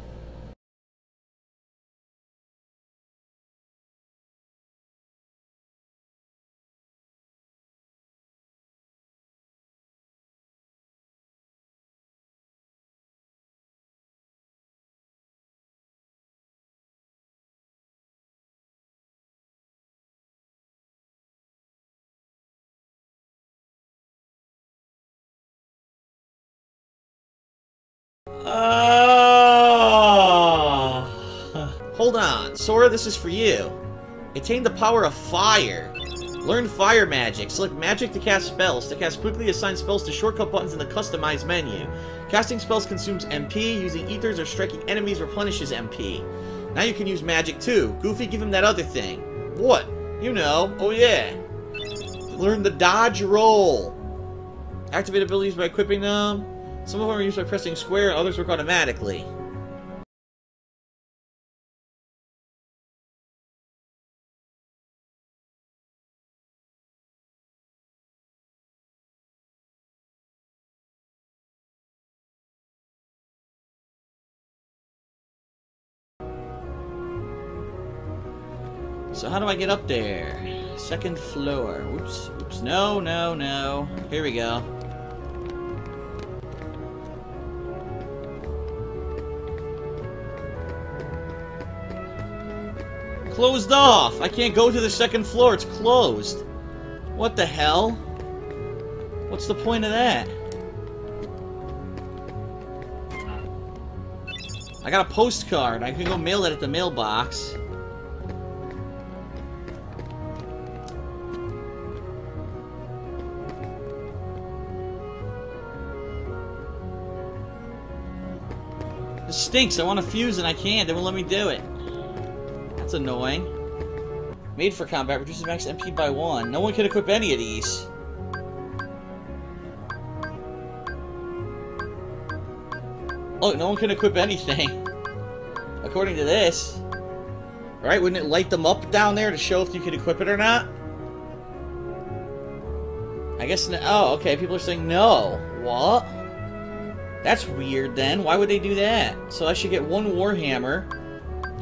Sora, this is for you. Attain the power of fire. Learn fire magic. Select magic to cast spells. To cast quickly, assign spells to shortcut buttons in the customized menu. Casting spells consumes MP. Using ethers or striking enemies replenishes MP. Now you can use magic too. Goofy, give him that other thing. What? You know. Oh yeah. Learn the dodge roll. Activate abilities by equipping them. Some of them are used by pressing square, others work automatically. How do I get up there? Second floor. Whoops. Oops. No, no, no. Here we go. Closed off! I can't go to the second floor, it's closed. What the hell? What's the point of that? I got a postcard. I can go mail it at the mailbox. Stinks. I want to fuse and I can't. They won't let me do it. That's annoying. Made for combat reduces max MP by one. No one can equip any of these. Oh, no one can equip anything. According to this. Right? Wouldn't it light them up down there to show if you could equip it or not? I guess no. Oh, okay. People are saying no. What? That's weird then. Why would they do that? So I should get one Warhammer.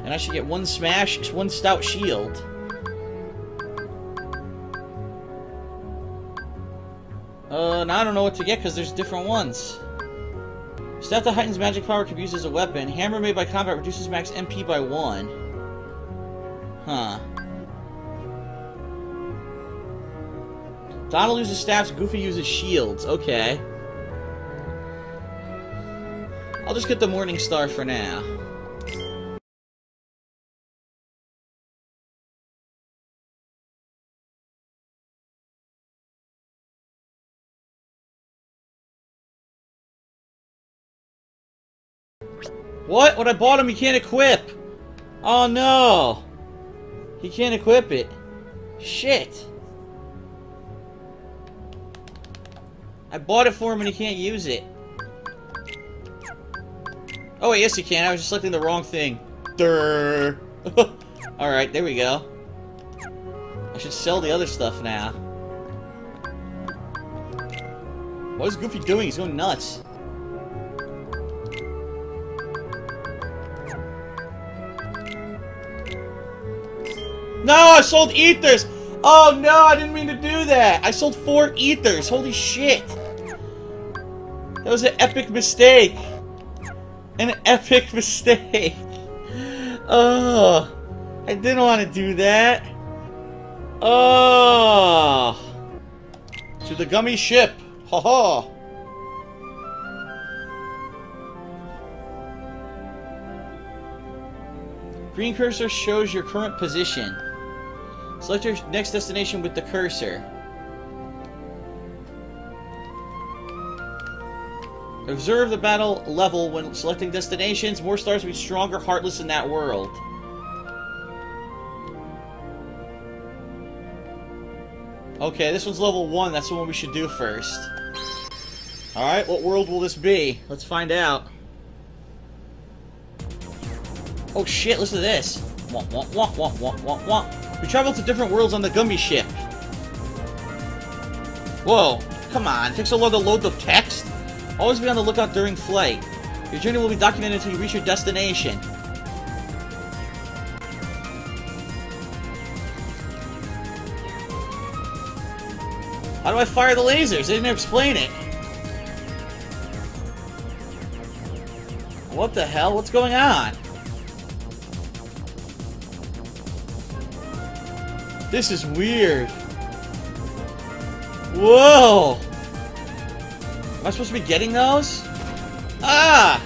And I should get one smash, one stout shield. Uh, now I don't know what to get because there's different ones. Staff that heightens magic power can be used as a weapon. Hammer made by combat reduces max MP by one. Huh. Donald uses staffs, Goofy uses shields. Okay. I'll just get the Morning Star for now. What? What I bought him, he can't equip! Oh no! He can't equip it. Shit! I bought it for him and he can't use it. Oh wait, yes you can. I was just selecting the wrong thing. Durr. Alright, there we go. I should sell the other stuff now. What is Goofy doing? He's going nuts. No, I sold ethers! Oh no, I didn't mean to do that! I sold four ethers! Holy shit! That was an epic mistake! An epic mistake! Oh, I didn't want to do that. Oh, to the gummy ship. Ha ha. Green cursor shows your current position. Select your next destination with the cursor. Observe the battle level when selecting destinations. More stars mean stronger Heartless in that world. Okay, this one's level 1. That's the one we should do first. Alright, what world will this be? Let's find out. Oh shit, listen to this. We travel to different worlds on the Gummy ship. Whoa, come on. It takes so long to load the text. Always be on the lookout during flight. Your journey will be documented until you reach your destination. How do I fire the lasers? They didn't explain it. What the hell? What's going on? This is weird. Whoa! Am I supposed to be getting those? Ah!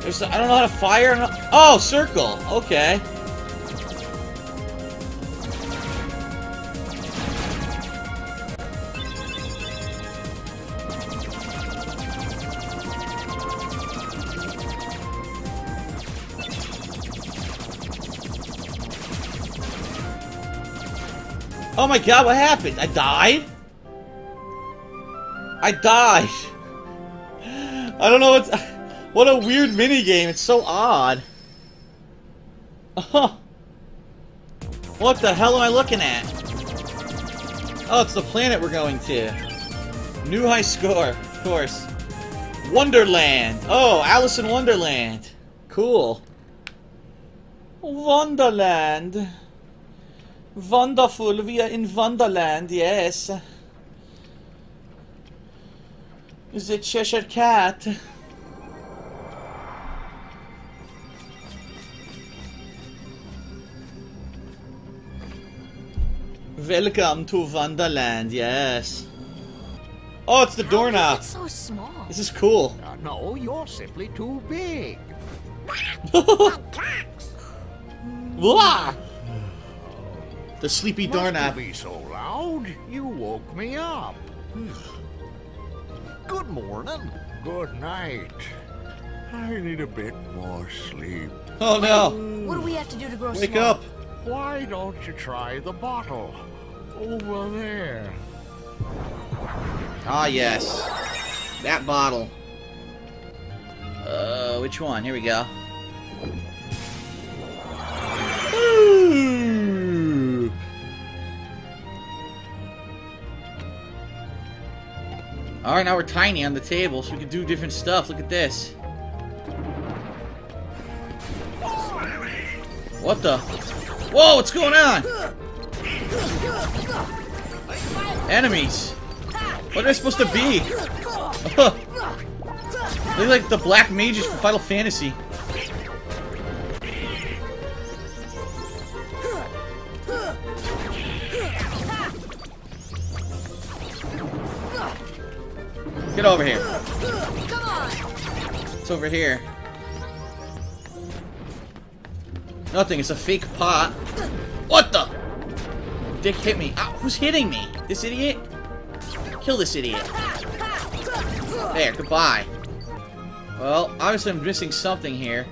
There's, I don't know how to fire. Oh, circle. Okay. Oh my god, what happened? I died? I died. I don't know what's... What a weird minigame. It's so odd. Oh. What the hell am I looking at? Oh, it's the planet we're going to. New high score, of course. Wonderland. Oh, Alice in Wonderland. Cool. Wonderland. Wonderful, we are in Wonderland, yes. The Cheshire Cat. Welcome to Wonderland, yes. Oh, it's the doorknob.
It's so small.
This is cool.
Uh, no, you're simply too big.
Wah! The sleepy
Must
doorknob.
you be so loud? You woke me up. Good morning. Good night. I need a bit more sleep.
Oh no!
What do we have to do to grow
Wake
small?
up!
Why don't you try the bottle? Over there.
Ah, yes. That bottle. Uh, which one? Here we go. Ooh. Alright, now we're tiny on the table, so we can do different stuff. Look at this. What the? Whoa, what's going on? Enemies! What are they supposed to be? They're like the black mages from Final Fantasy. Get over here. It's over here. Nothing, it's a fake pot. What the? Dick hit me. Ow, who's hitting me? This idiot? Kill this idiot. There, goodbye. Well, obviously I'm missing something here.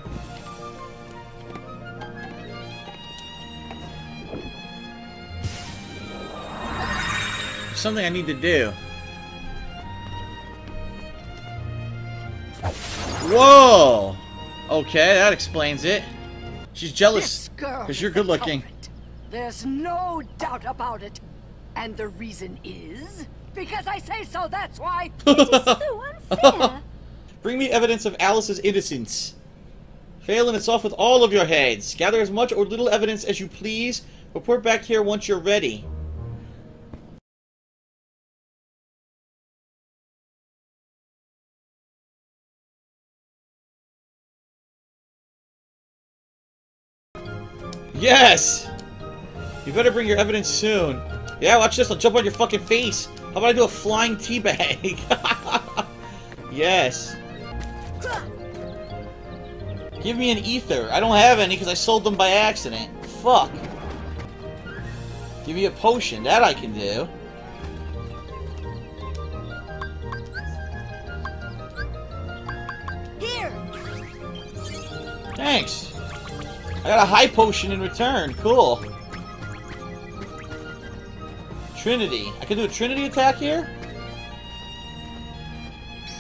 Something I need to do. Whoa! Okay, that explains it. She's jealous because you're good looking.
There's no doubt about it. And the reason is because I say so, that's why.
it is so unfair.
Bring me evidence of Alice's innocence. Phelan, it's off with all of your heads. Gather as much or little evidence as you please. Report back here once you're ready. Yes! You better bring your evidence soon. Yeah, watch this. I'll jump on your fucking face. How about I do a flying teabag? yes. Give me an ether. I don't have any because I sold them by accident. Fuck. Give me a potion. That I can do.
Here.
Thanks. I got a high potion in return. Cool. Trinity. I can do a Trinity attack here?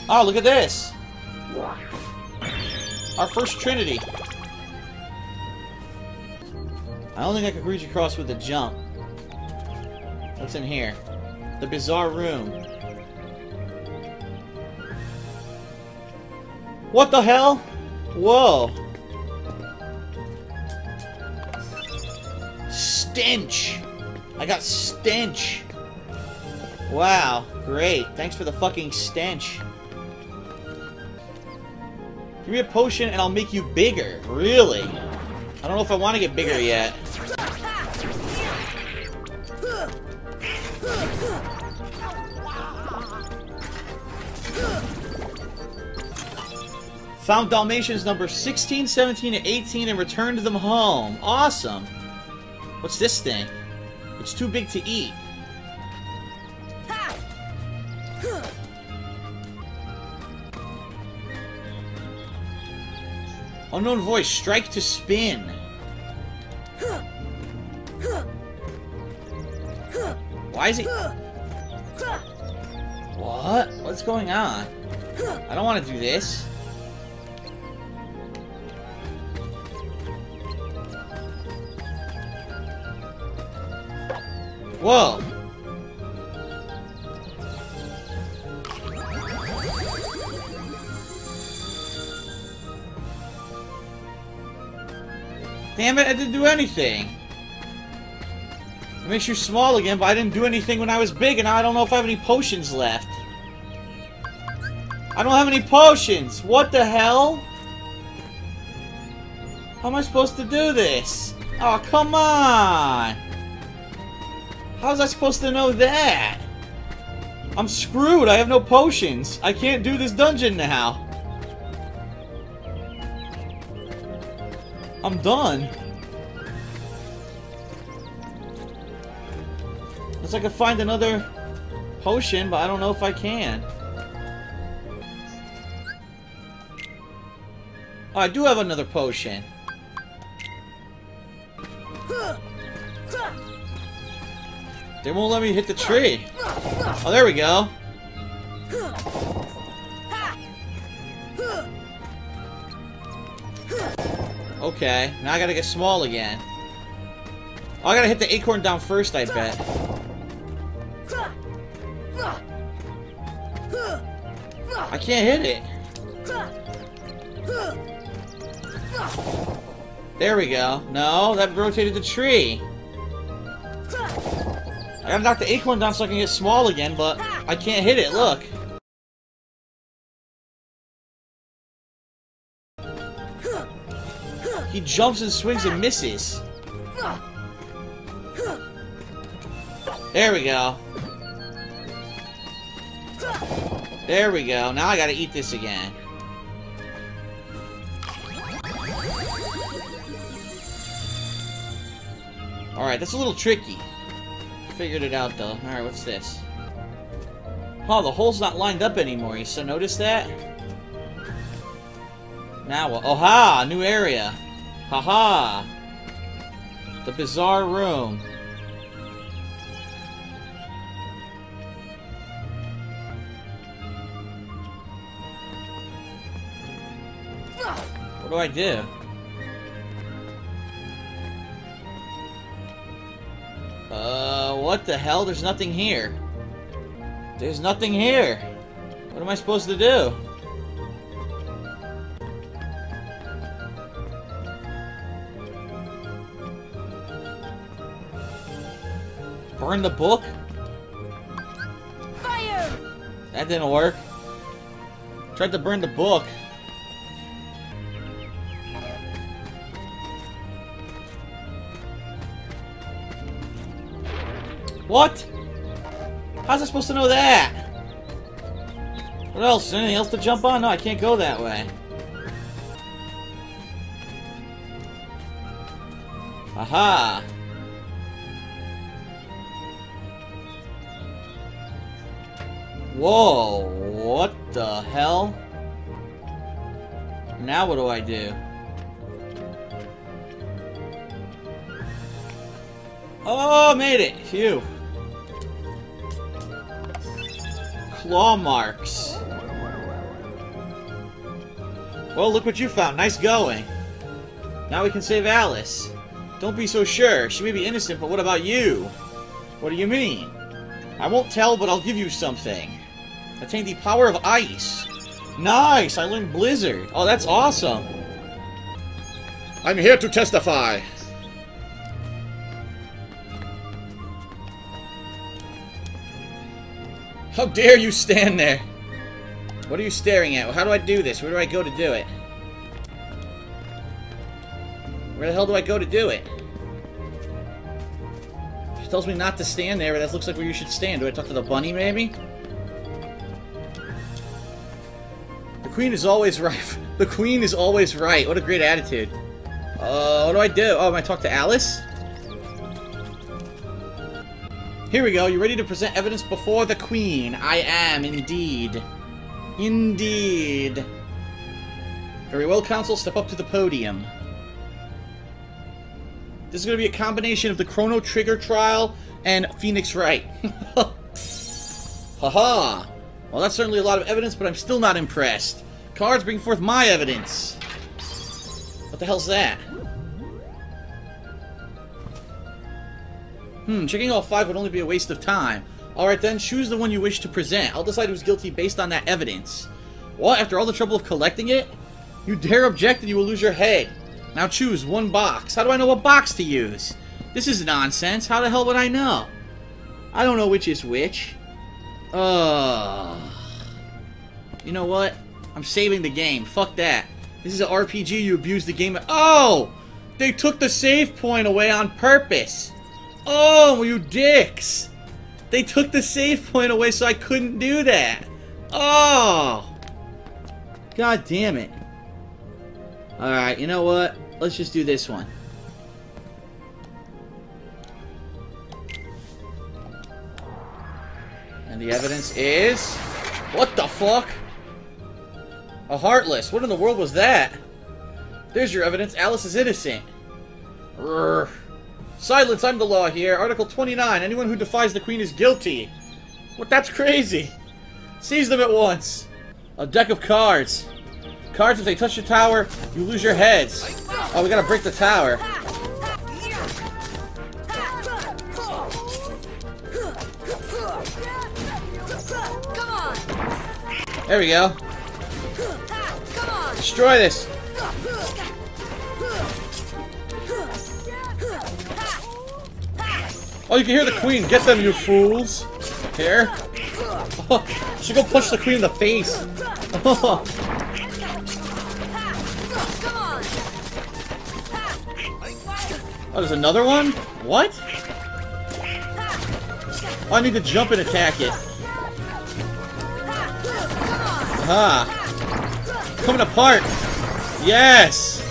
Oh, look at this. Our first Trinity. I don't think I could reach across with a jump. What's in here? The bizarre room. What the hell? Whoa. Stench. I got stench. Wow, great. Thanks for the fucking stench. Give me a potion and I'll make you bigger. Really? I don't know if I want to get bigger yet. Found Dalmatians number 16, 17, and 18 and returned them home. Awesome. What's this thing? It's too big to eat. Unknown voice, strike to spin. Why is he... What? What's going on? I don't want to do this. Whoa! Damn it, I didn't do anything. It makes you small again, but I didn't do anything when I was big, and now I don't know if I have any potions left. I don't have any potions! What the hell? How am I supposed to do this? Oh, come on! How was I supposed to know that? I'm screwed. I have no potions. I can't do this dungeon now. I'm done. Unless I can find another potion, but I don't know if I can. Oh, I do have another potion. They won't let me hit the tree. Oh, there we go. Okay, now I gotta get small again. Oh, I gotta hit the acorn down first, I bet. I can't hit it. There we go. No, that rotated the tree. I gotta knock the acorn down so I can get small again, but I can't hit it, look. He jumps and swings and misses. There we go. There we go. Now I gotta eat this again. Alright, that's a little tricky. Figured it out, though. Alright, what's this? Oh, the hole's not lined up anymore. You so notice that? Now what? Oh, ha! New area. Haha! -ha. The bizarre room. What do I do? What the hell? There's nothing here. There's nothing here. What am I supposed to do? Burn the book?
Fire!
That didn't work. Tried to burn the book. What? How's I supposed to know that? What else? Anything else to jump on? No, I can't go that way. Aha! Whoa, what the hell? Now what do I do? Oh, made it! Phew. Claw marks. Well, look what you found. Nice going. Now we can save Alice. Don't be so sure. She may be innocent, but what about you? What do you mean? I won't tell, but I'll give you something. Attain the power of ice. Nice! I learned Blizzard. Oh, that's awesome. I'm here to testify. How dare you stand there? What are you staring at? How do I do this? Where do I go to do it? Where the hell do I go to do it? She tells me not to stand there, but that looks like where you should stand. Do I talk to the bunny, maybe? The queen is always right. The queen is always right. What a great attitude. Uh, what do I do? Oh, am I talk to Alice? Here we go. You ready to present evidence before the Queen? I am, indeed. Indeed. Very well, Council. Step up to the podium. This is going to be a combination of the Chrono Trigger trial and Phoenix Wright. Haha. Well, that's certainly a lot of evidence, but I'm still not impressed. Cards, bring forth my evidence. What the hell's that? Hmm, checking all five would only be a waste of time. Alright then, choose the one you wish to present. I'll decide who's guilty based on that evidence. What? After all the trouble of collecting it? You dare object and you will lose your head. Now choose one box. How do I know what box to use? This is nonsense. How the hell would I know? I don't know which is which. Ugh. you know what? I'm saving the game. Fuck that. This is an RPG. You abuse the game. Oh! They took the save point away on purpose. Oh, you dicks! They took the save point away so I couldn't do that. Oh! God damn it. Alright, you know what? Let's just do this one. And the evidence is... What the fuck? A Heartless. What in the world was that? There's your evidence. Alice is innocent. Urgh. Silence, I'm the law here. Article 29. Anyone who defies the Queen is guilty. What? That's crazy. Seize them at once. A deck of cards. Cards, if they touch the tower, you lose your heads. Oh, we gotta break the tower. There we go. Destroy this. Oh, you can hear the queen. Get them, you fools. Here. Oh, should go punch the queen in the face. Oh, oh there's another one? What? Oh, I need to jump and attack it. Aha. Coming apart. Yes.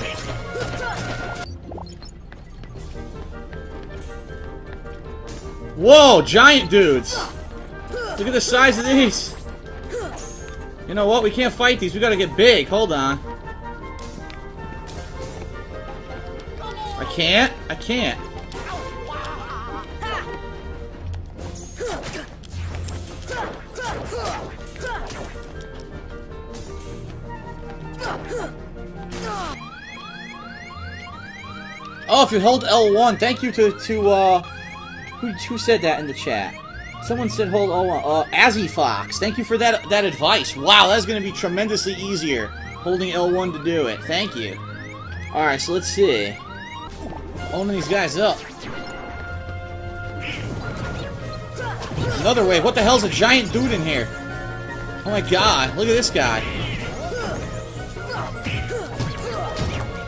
Whoa, giant dudes. Look at the size of these. You know what? We can't fight these. We gotta get big. Hold on. I can't. I can't. Oh, if you hold L1, thank you to, to, uh, who, who said that in the chat? Someone said hold L1, uh, Azzy Fox, thank you for that, that advice. Wow, that's gonna be tremendously easier, holding L1 to do it. Thank you. Alright, so let's see. Owning these guys up. Another wave. What the hell's a giant dude in here? Oh my god, look at this guy.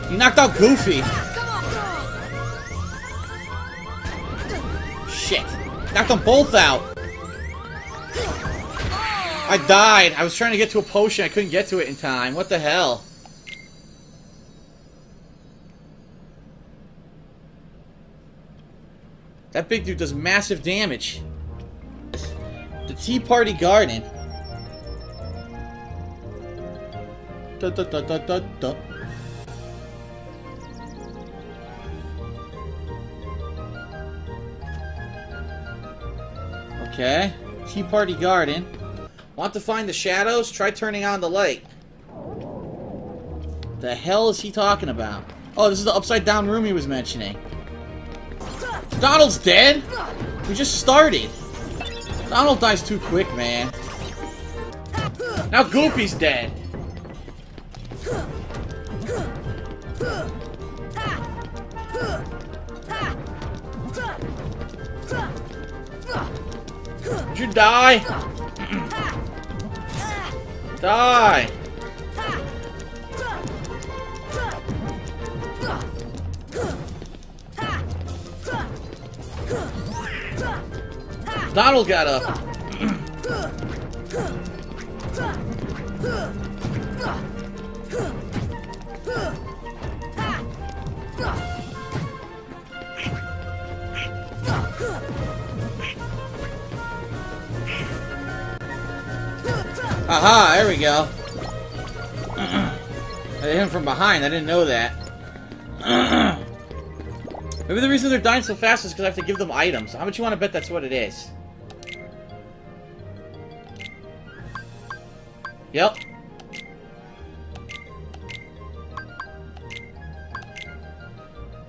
He knocked out Goofy. Shit. Knocked them both out. I died. I was trying to get to a potion. I couldn't get to it in time. What the hell? That big dude does massive damage. The Tea Party Garden. Da, da, da, Okay. Tea Party Garden. Want to find the shadows? Try turning on the light. The hell is he talking about? Oh, this is the upside down room he was mentioning. Donald's dead? We just started. Donald dies too quick, man. Now Goofy's dead. Did you die? die! Donald got up. Aha, there we go. I hit him from behind, I didn't know that. Maybe the reason they're dying so fast is because I have to give them items. How much you want to bet that's what it is? Yep.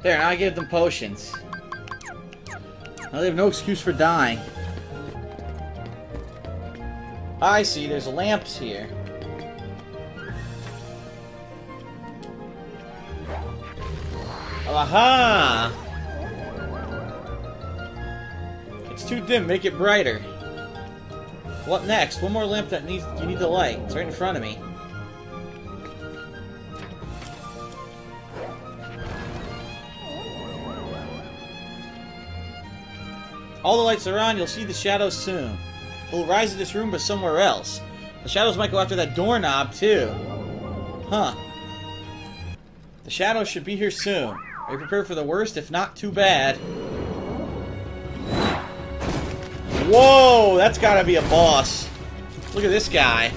There, now I give them potions. Now they have no excuse for dying. I see, there's lamps here. Aha! It's too dim, make it brighter. What next? One more lamp that needs you need to light. It's right in front of me. All the lights are on, you'll see the shadows soon. It'll rise in this room, but somewhere else. The shadows might go after that doorknob, too. Huh. The shadows should be here soon. Are you prepared for the worst, if not too bad? Whoa, that's gotta be a boss. Look at this guy.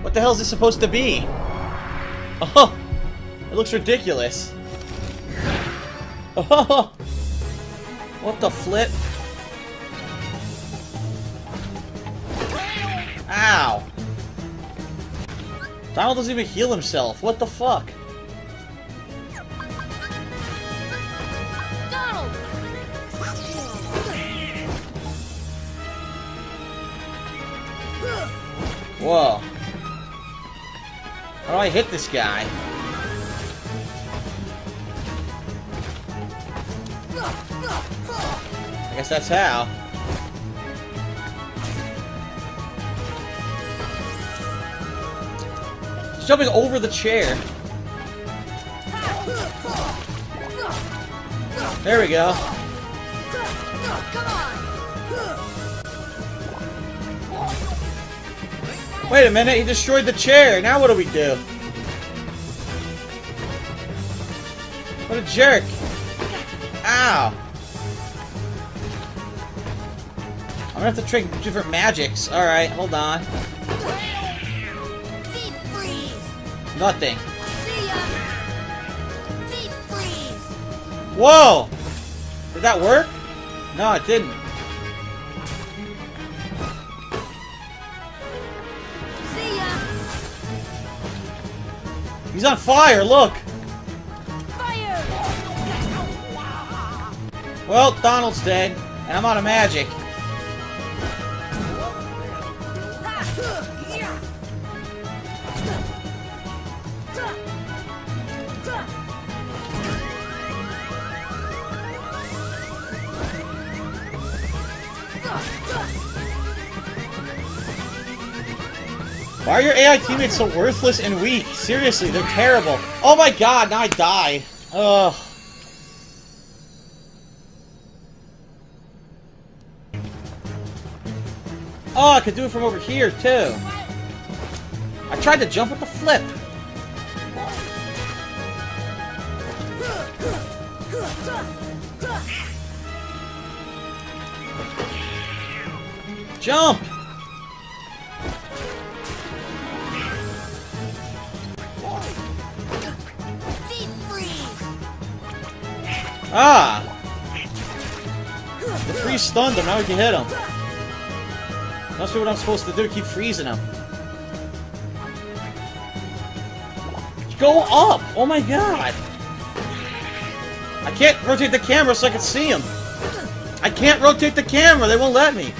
What the hell is this supposed to be? Oh, it looks ridiculous. Oh, what the flip? Donald doesn't even heal himself. What the fuck? Whoa. How do I hit this guy? I guess that's how. Jumping over the chair. There we go. Wait a minute, he destroyed the chair. Now what do we do? What a jerk. Ow. I'm gonna have to trick different magics. Alright, hold on. Nothing.
See ya. Deep freeze.
Whoa! Did that work? No, it didn't.
See ya.
He's on fire, look!
Fire.
Well, Donald's dead, and I'm out of magic. Why are your AI teammates so worthless and weak? Seriously, they're terrible. Oh my god, now I die. Ugh. Oh, I could do it from over here, too. I tried to jump with the flip. Jump! Ah! The freeze stunned him, now we can hit him. Not sure what I'm supposed to do, keep freezing him. Go up! Oh my god! I can't rotate the camera so I can see him. I can't rotate the camera, they won't let me.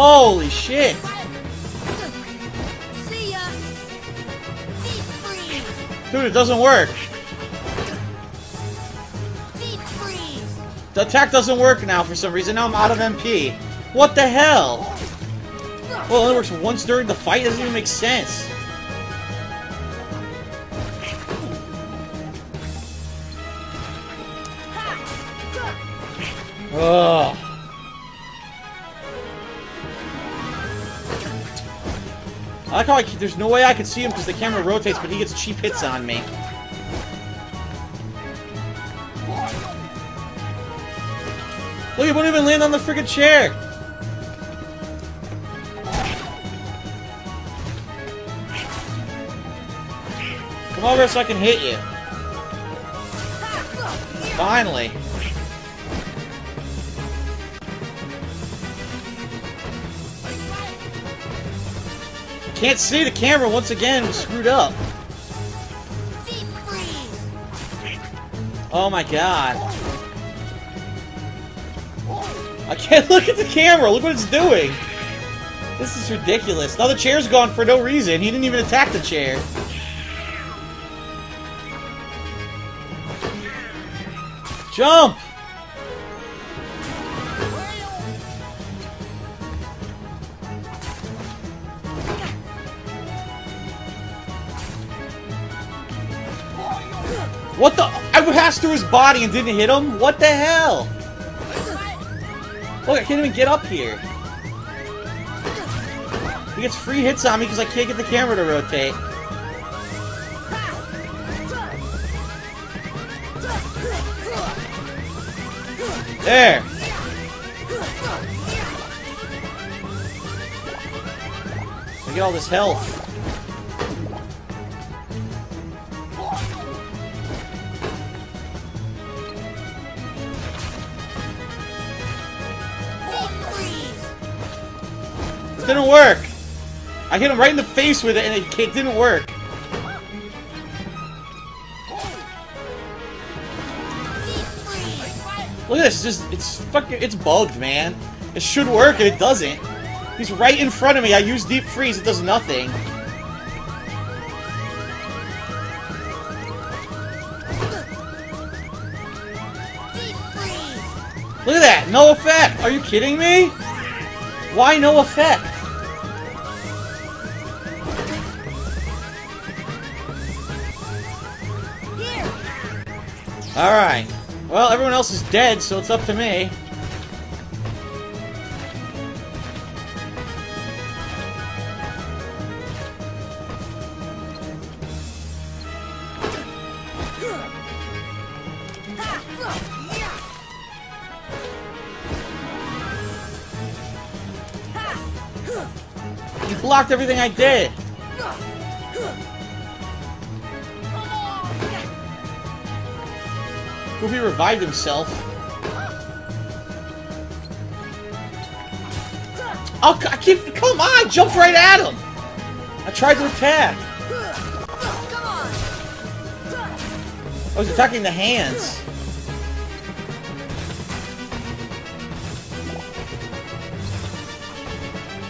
Holy shit! Dude, it doesn't work. The attack doesn't work now for some reason. Now I'm out of MP. What the hell? Well, it only works once during the fight. Doesn't even make sense. Ugh. I like how I, there's no way I can see him because the camera rotates, but he gets cheap hits on me. Look, he won't even land on the friggin' chair! Come over so I can hit you. Finally. Can't see the camera once again, screwed up. Oh my god. I can't look at the camera, look what it's doing! This is ridiculous. Now the chair's gone for no reason. He didn't even attack the chair. Jump! What the? I passed through his body and didn't hit him? What the hell? Look, I can't even get up here. He gets free hits on me because I can't get the camera to rotate. There! I get all this health. Didn't work! I hit him right in the face with it and it, it didn't work. Look at this, it's just, it's fucking, it's bugged, man. It should work and it doesn't. He's right in front of me, I use Deep Freeze, it does nothing. Look at that! No effect! Are you kidding me? Why no effect? Alright. Well, everyone else is dead, so it's up to me. You blocked everything I did! Goofy revived himself. Oh, I keep- come on! Jumped right at him! I tried to attack. I was attacking the hands.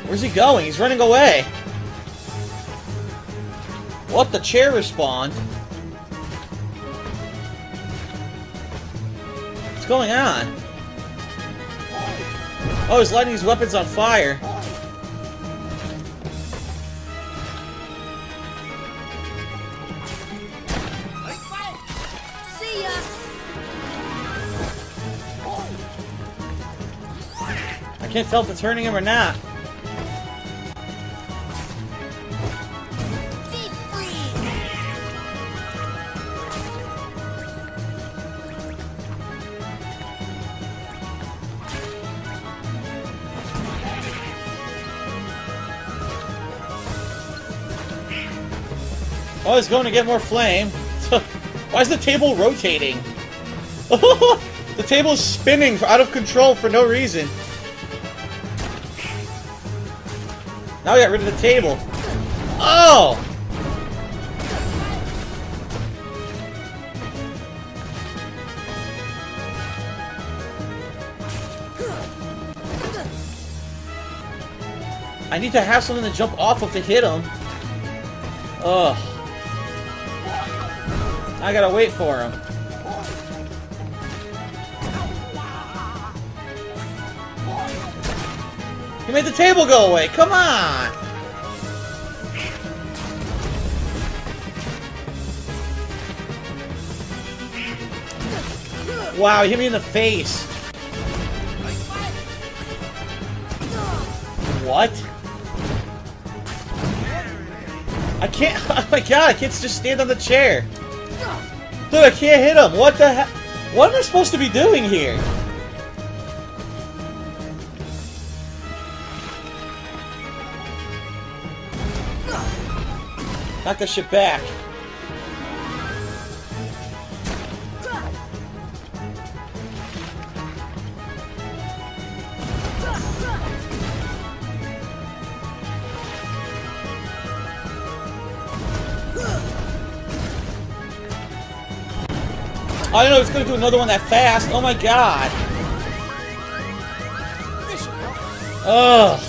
Where's he going? He's running away. What? The chair respawned? Going on? Oh, he's lighting his weapons on fire. I can't tell if it's hurting him or not. It's going to get more flame. Why is the table rotating? the table is spinning out of control for no reason. Now we got rid of the table. Oh! I need to have something to jump off of to hit him. Ugh. I gotta wait for him. He made the table go away. Come on. Wow, he hit me in the face. What? I can't. Oh my god! I can't just stand on the chair. Dude, I can't hit him. What the heck? What am I supposed to be doing here? Knock that shit back. I don't know it's gonna do another one that fast. Oh my god. Ugh.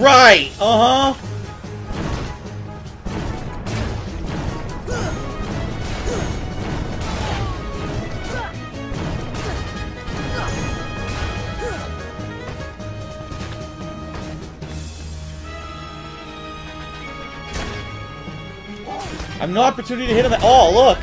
Right. Uh no opportunity to hit him at all. Look.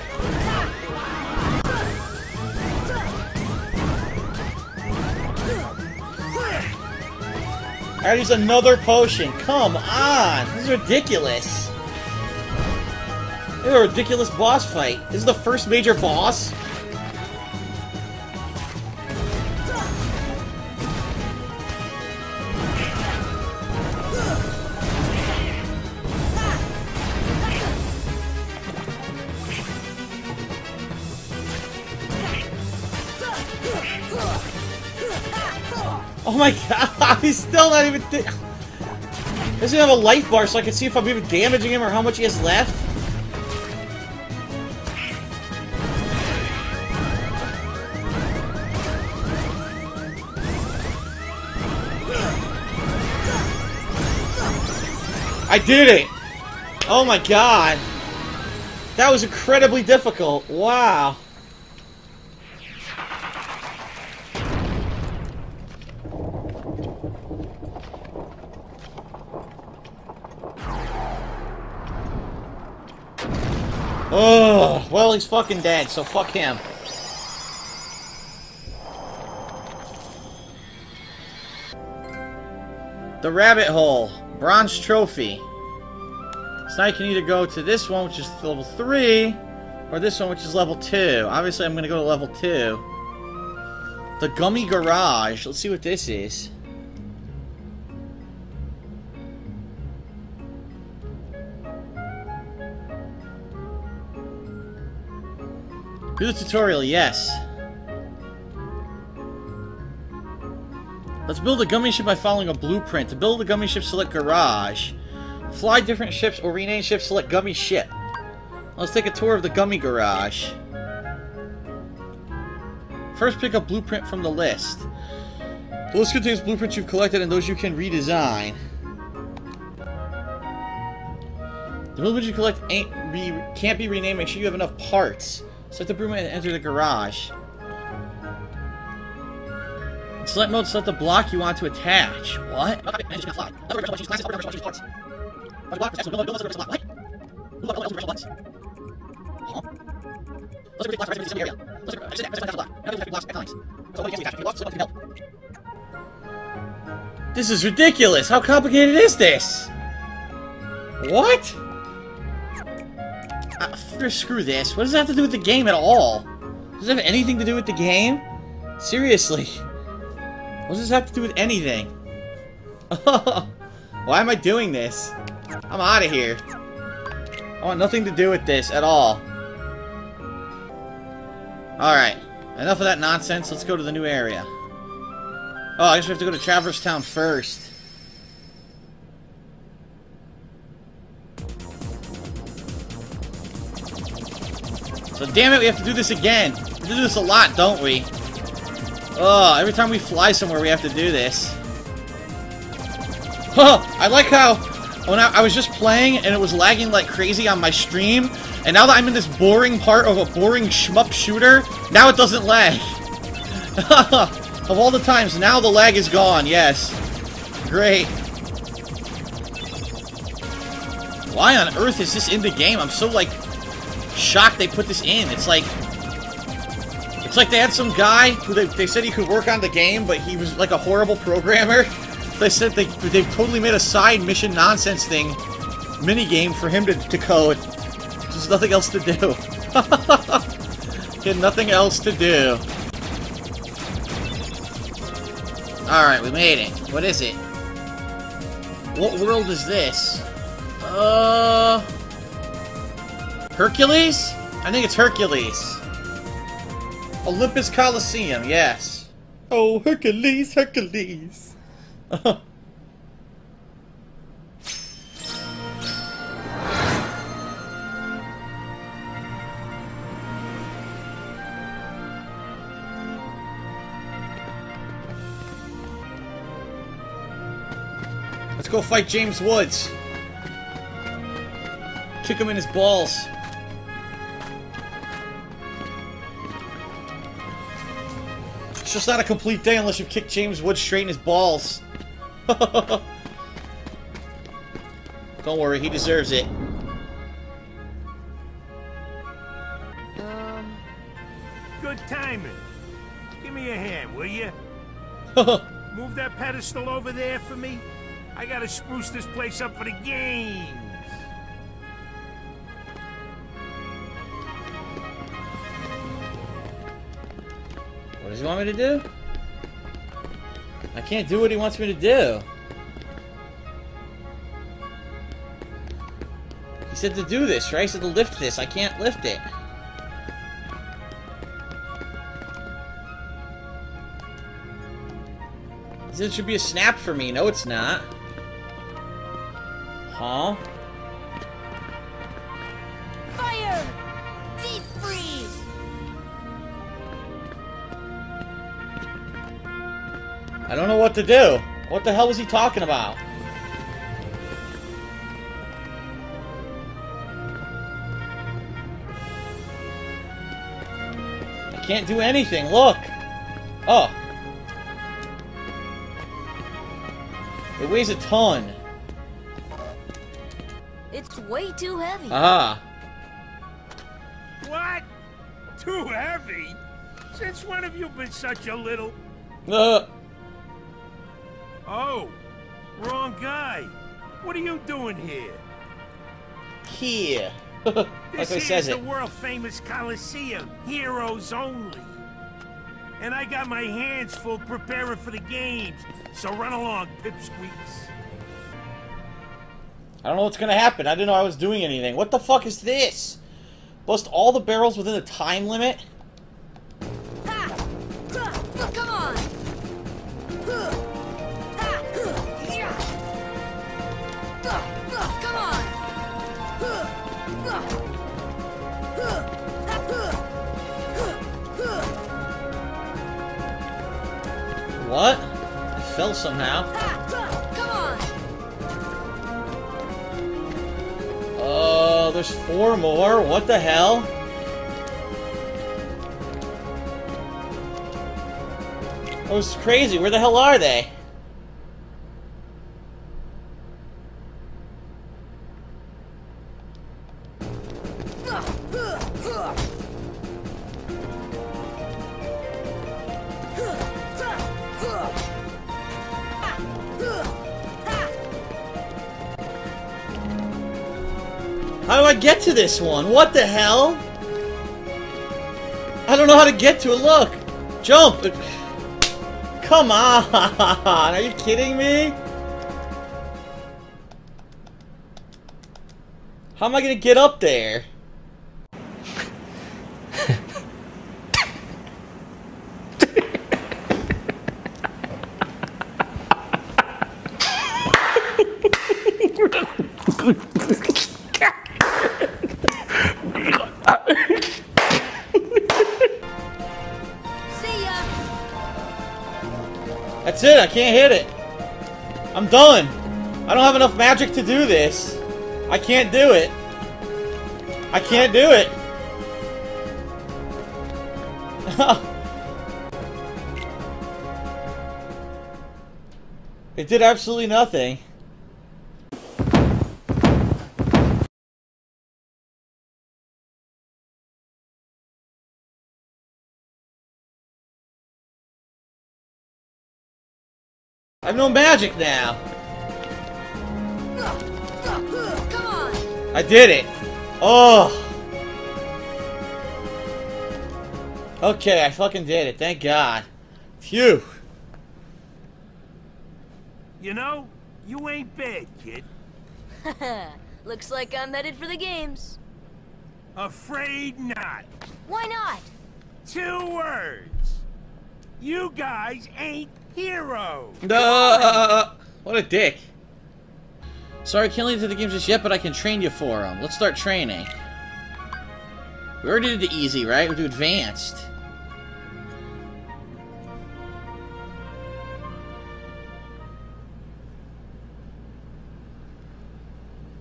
I gotta use another potion. Come on. This is ridiculous. This is a ridiculous boss fight. This is the first major boss. My god, he's still not even... He doesn't have a life bar so I can see if I'm even damaging him or how much he has left. I did it! Oh my god! That was incredibly difficult. Wow. He's fucking dead, so fuck him. The rabbit hole. Bronze trophy. So now you can either go to this one, which is level 3, or this one, which is level 2. Obviously, I'm going to go to level 2. The Gummy Garage. Let's see what this is. Do the tutorial, yes. Let's build a gummy ship by following a blueprint. To build a gummy ship, select Garage. Fly different ships or rename ships, select Gummy Ship. Let's take a tour of the Gummy Garage. First, pick a blueprint from the list. The list contains blueprints you've collected and those you can redesign. The blueprints you collect ain't be, can't be renamed. Make sure you have enough parts. Select the broom and enter the garage. In select mode, select the block you want to attach. What? This is ridiculous! How complicated is this? What? Uh, screw this. What does that have to do with the game at all? Does it have anything to do with the game? Seriously. What does this have to do with anything? Why am I doing this? I'm out of here. I want nothing to do with this at all. Alright. Enough of that nonsense. Let's go to the new area. Oh, I guess we have to go to Traverse Town first. So damn it, we have to do this again. We do this a lot, don't we? Oh, every time we fly somewhere, we have to do this. Huh, I like how when I, I was just playing and it was lagging like crazy on my stream, and now that I'm in this boring part of a boring shmup shooter, now it doesn't lag. of all the times, now the lag is gone, yes. Great. Why on earth is this in the game? I'm so, like, shocked they put this in. It's like... It's like they had some guy who they, they said he could work on the game, but he was like a horrible programmer. They said they, they've totally made a side mission nonsense thing, mini game for him to, to code. There's nothing else to do. had nothing else to do. Alright, we made it. What is it? What world is this? Uh... Hercules? I think it's Hercules. Olympus Coliseum, yes. Oh, Hercules, Hercules. Let's go fight James Woods. Kick him in his balls. It's just not a complete day unless you kick James Wood straight in his balls. Don't worry, he deserves it.
Um, good timing. Give me a hand, will you? Move that pedestal over there for me. I gotta spruce this place up for the games.
Does he want me to do? I can't do what he wants me to do. He said to do this, right? He said to lift this. I can't lift it. He said it should be a snap for me. No, it's not. Huh?
Fire! Deep freeze!
I don't know what to do. What the hell was he talking about? I can't do anything. Look. Oh. It weighs a ton.
It's way too heavy.
Ah.
What? Too heavy? Since when have you been such a little...
Uh.
Oh, wrong guy. What are you doing here?
Here. like
This
I says
the
it.
world-famous Coliseum, heroes only. And I got my hands full preparing for the games, so run along, pipsqueaks.
I don't know what's gonna happen. I didn't know I was doing anything. What the fuck is this? Bust all the barrels within the time limit? Fell somehow. Oh, there's four more? What the hell? That was crazy. Where the hell are they? To this one? What the hell? I don't know how to get to it. Look! Jump! Come on! Are you kidding me? How am I gonna get up there? Can't hit it. I'm done. I don't have enough magic to do this. I can't do it. I can't do it. it did absolutely nothing. Have no magic now.
Come on!
I did it. Oh. Okay, I fucking did it. Thank God. Phew.
You know, you ain't bad, kid.
Looks like I'm headed for the games.
Afraid not.
Why not?
Two words. You guys ain't heroes.
Uh, uh, uh, uh, what a dick. Sorry, can't lead to the games just yet, but I can train you for them. Let's start training. We already did the easy, right? We do advanced.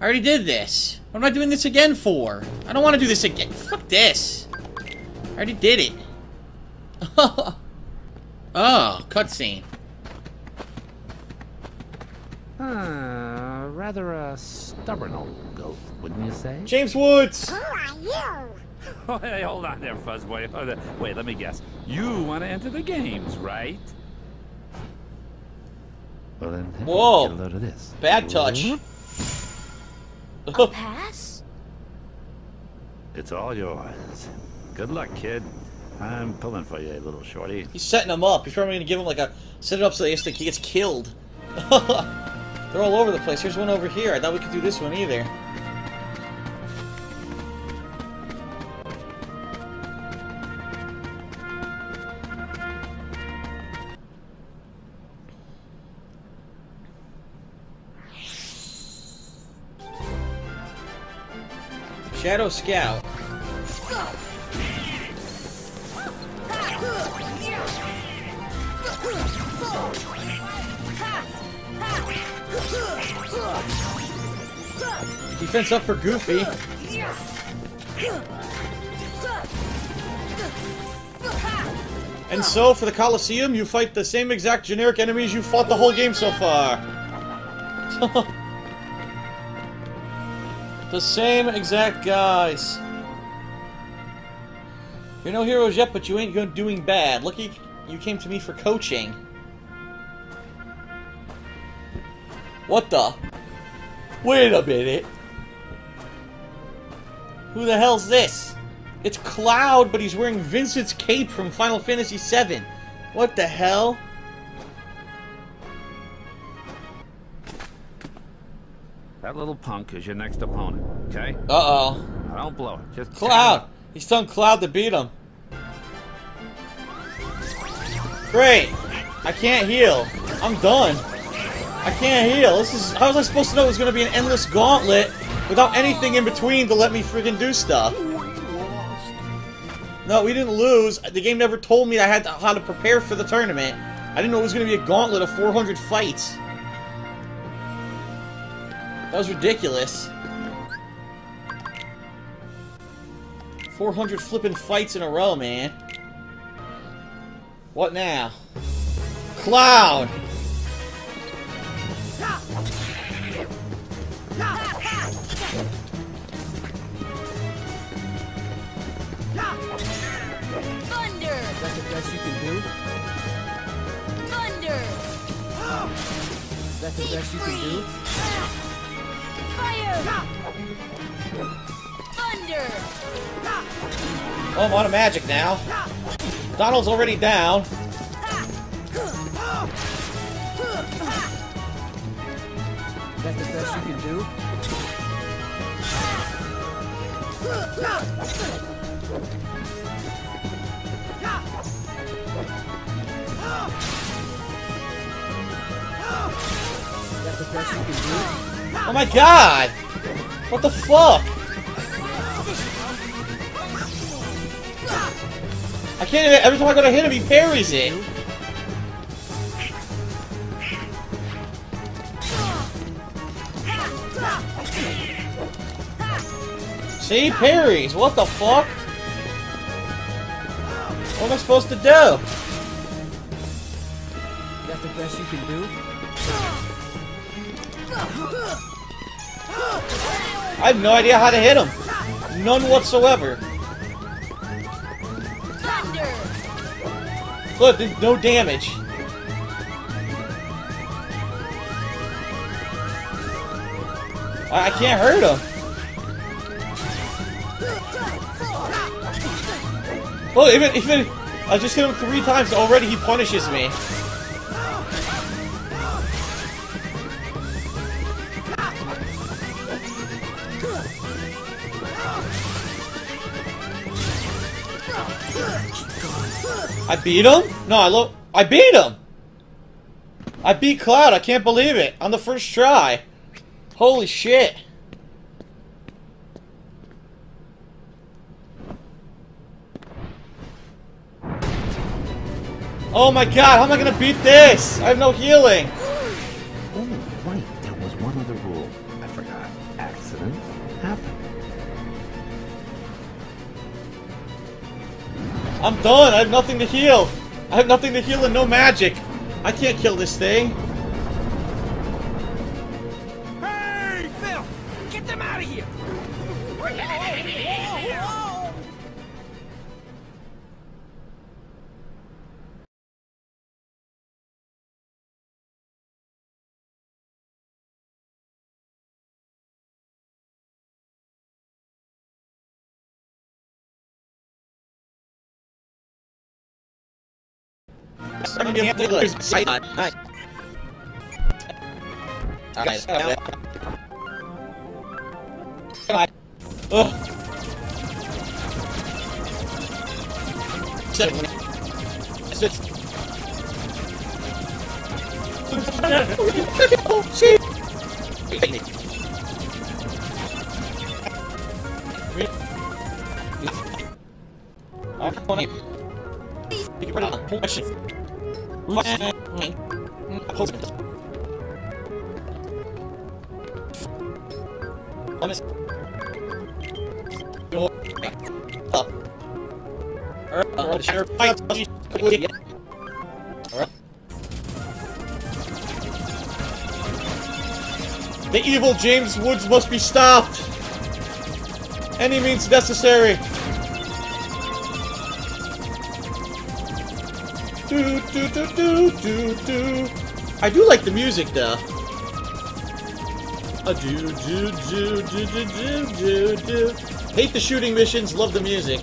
I already did this. What am I doing this again for? I don't want to do this again. Fuck this. I already did it. oh, cutscene.
Uh, rather a stubborn old goat, wouldn't you say?
James Woods!
Who are Oh, hey, hold on there, Fuzzboy. Hold on. Wait, let me guess. You want to enter the games, right? Well then, hey,
Whoa.
get a load of this.
Bad touch.
A pass?
It's all yours. Good luck, kid. I'm pulling for you, little shorty.
He's setting him up. He's probably gonna give him like a set it up so he gets, he gets killed. They're all over the place. Here's one over here. I thought we could do this one either. Shadow Scout. Defense up for Goofy. And so, for the Coliseum, you fight the same exact generic enemies you fought the whole game so far. the same exact guys. You're no heroes yet, but you ain't doing bad. Lucky you came to me for coaching. What the? Wait a minute. Who the hell's this? It's Cloud, but he's wearing Vincent's cape from Final Fantasy VII. What the hell?
That little punk is your next opponent, okay?
Uh-oh.
Don't blow it. Just
Cloud! He's telling Cloud to beat him. Great! I can't heal. I'm done. I can't heal. This is how was I supposed to know it was gonna be an endless gauntlet without anything in between to let me friggin' do stuff? No, we didn't lose. The game never told me I had to, how to prepare for the tournament. I didn't know it was gonna be a gauntlet of 400 fights. That was ridiculous. 400 flipping fights in a row, man. What now? Cloud!
That's the best you can do?
Fire! Thunder!
Oh, I'm out of magic now. Donald's already down.
That's the best you can do? That's
Oh my god! What the fuck? I can't even, every time I go to hit him, he parries it. See? Parries! What the fuck? What am I supposed to do?
That's the best you can do?
I have no idea how to hit him. None whatsoever. Look, there's no damage. I, I can't hurt him. Well, even even I just hit him three times already. He punishes me. I beat him? No, I lo- I beat him! I beat Cloud, I can't believe it, on the first try. Holy shit. Oh my god, how am I gonna beat this? I have no healing. I'm done, I have nothing to heal. I have nothing to heal and no magic. I can't kill this thing.
Hey, Phil! Get them out of here!
Guys, Ugh. Seven. Six. oh, shit! I'm gonna... Take it right on. The evil James Woods must be stopped! Any means necessary! Do, do, do, do, do. I do like the music, though. A do, do, do, do, do, do, do, do. Hate the shooting missions, love the music.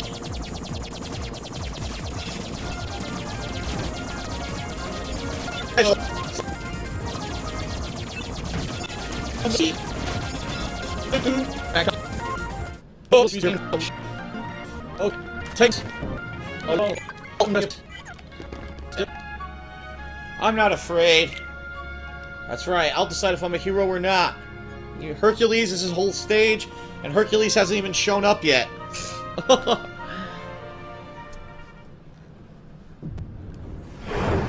Oh, oh, thanks. I'm not afraid. That's right, I'll decide if I'm a hero or not. Hercules is his whole stage, and Hercules hasn't even shown up yet.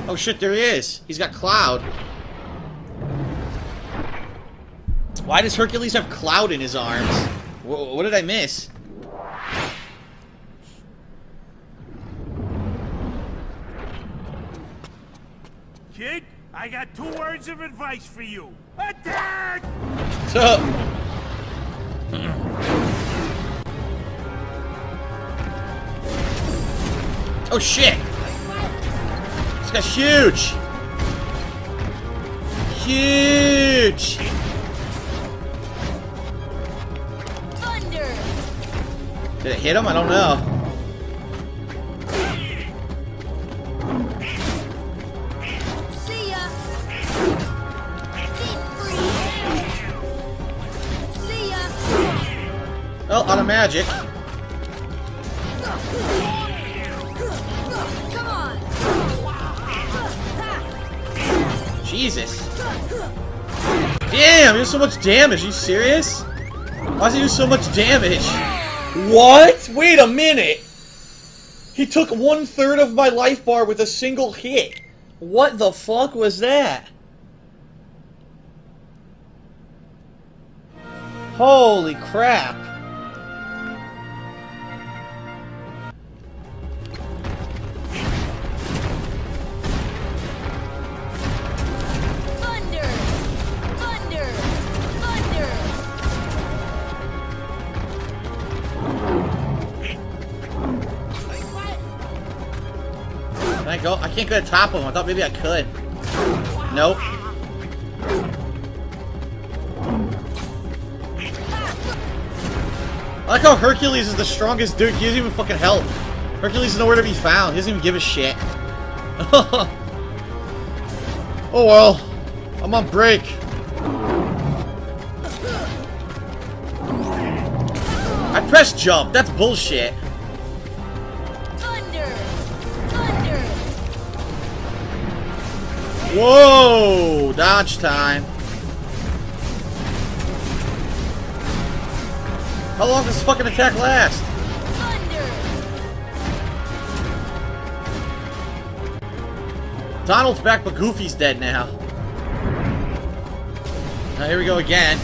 oh shit, there he is. He's got Cloud. Why does Hercules have Cloud in his arms? What did I miss?
Kid, I got two words of advice for you. Attack!
So. Oh shit! This guy's huge! Huge!
Thunder!
Did it hit him? I don't know. Out of magic. Jesus. Damn, he so much damage. Are you serious? Why does he do so much damage? What? Wait a minute. He took one third of my life bar with a single hit. What the fuck was that? Holy crap. I go? I can't go to top of him. I thought maybe I could. Nope. I like how Hercules is the strongest dude. He doesn't even fucking help. Hercules is nowhere to be found. He doesn't even give a shit. oh well. I'm on break. I pressed jump. That's bullshit. Whoa! Dodge time. How long does this fucking attack last? Donald's back, but Goofy's dead now. Now here we go again.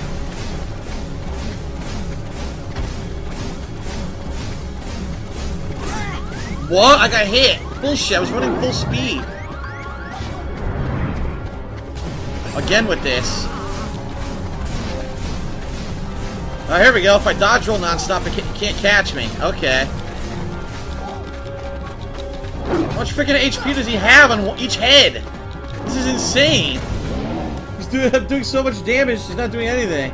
What? I got hit. Bullshit, I was running full speed. Again with this. Oh, here we go. If I dodge roll nonstop, it can't catch me. Okay. How much freaking HP does he have on each head? This is insane. He's doing, doing so much damage, he's not doing anything.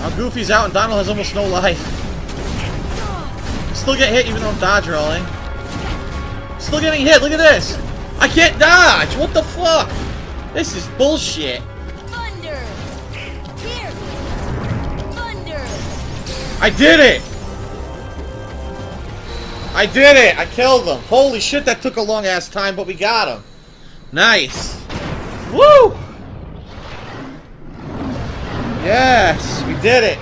Now Goofy's out and Donald has almost no life. Still get hit even though I'm dodge rolling. Still getting hit, look at this! I can't dodge! What the fuck? This is bullshit.
Thunder! Here! Thunder!
I did it! I did it! I killed him! Holy shit, that took a long ass time, but we got him. Nice. Woo! Yes, we did it.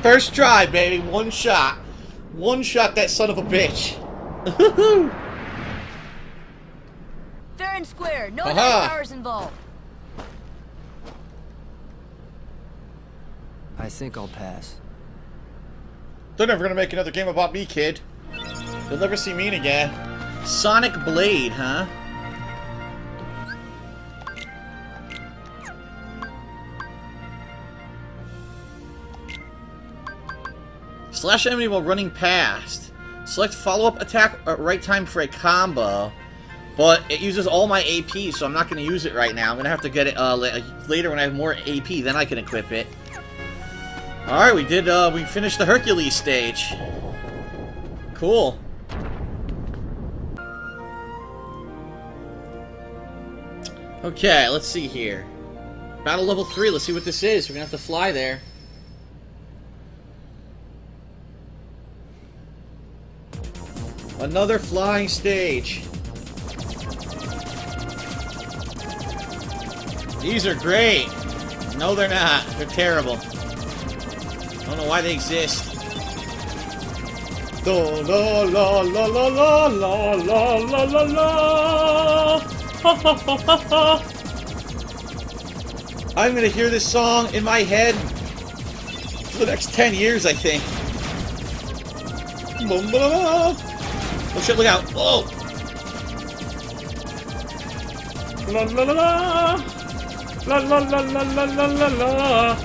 First try, baby. One shot. One shot that son of a bitch.
Fair square. No
Aha.
powers involved.
I think I'll pass.
They're never gonna make another game about me, kid. You'll never see me again. Sonic Blade, huh? Slash enemy while running past. Select follow-up attack at right time for a combo. But it uses all my AP, so I'm not going to use it right now. I'm going to have to get it uh, later when I have more AP, then I can equip it. Alright, we did, uh, we finished the Hercules stage. Cool. Okay, let's see here. Battle level 3, let's see what this is. We're gonna have to fly there. Another flying stage. These are great. No, they're not. They're terrible. I don't know why they exist.
La la la la la la la la la la la. Ha ha ha ha ha.
I'm gonna hear this song in my head for the next 10 years, I think. Oh shit, look out. Oh!
La la la la. La la la la la la la la.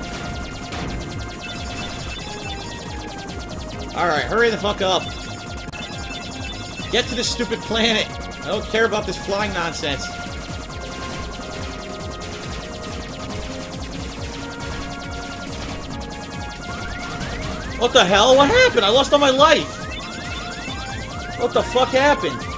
Alright, hurry the fuck up. Get to this stupid planet. I don't care about this flying nonsense. What the hell? What happened? I lost all my life. What the fuck happened?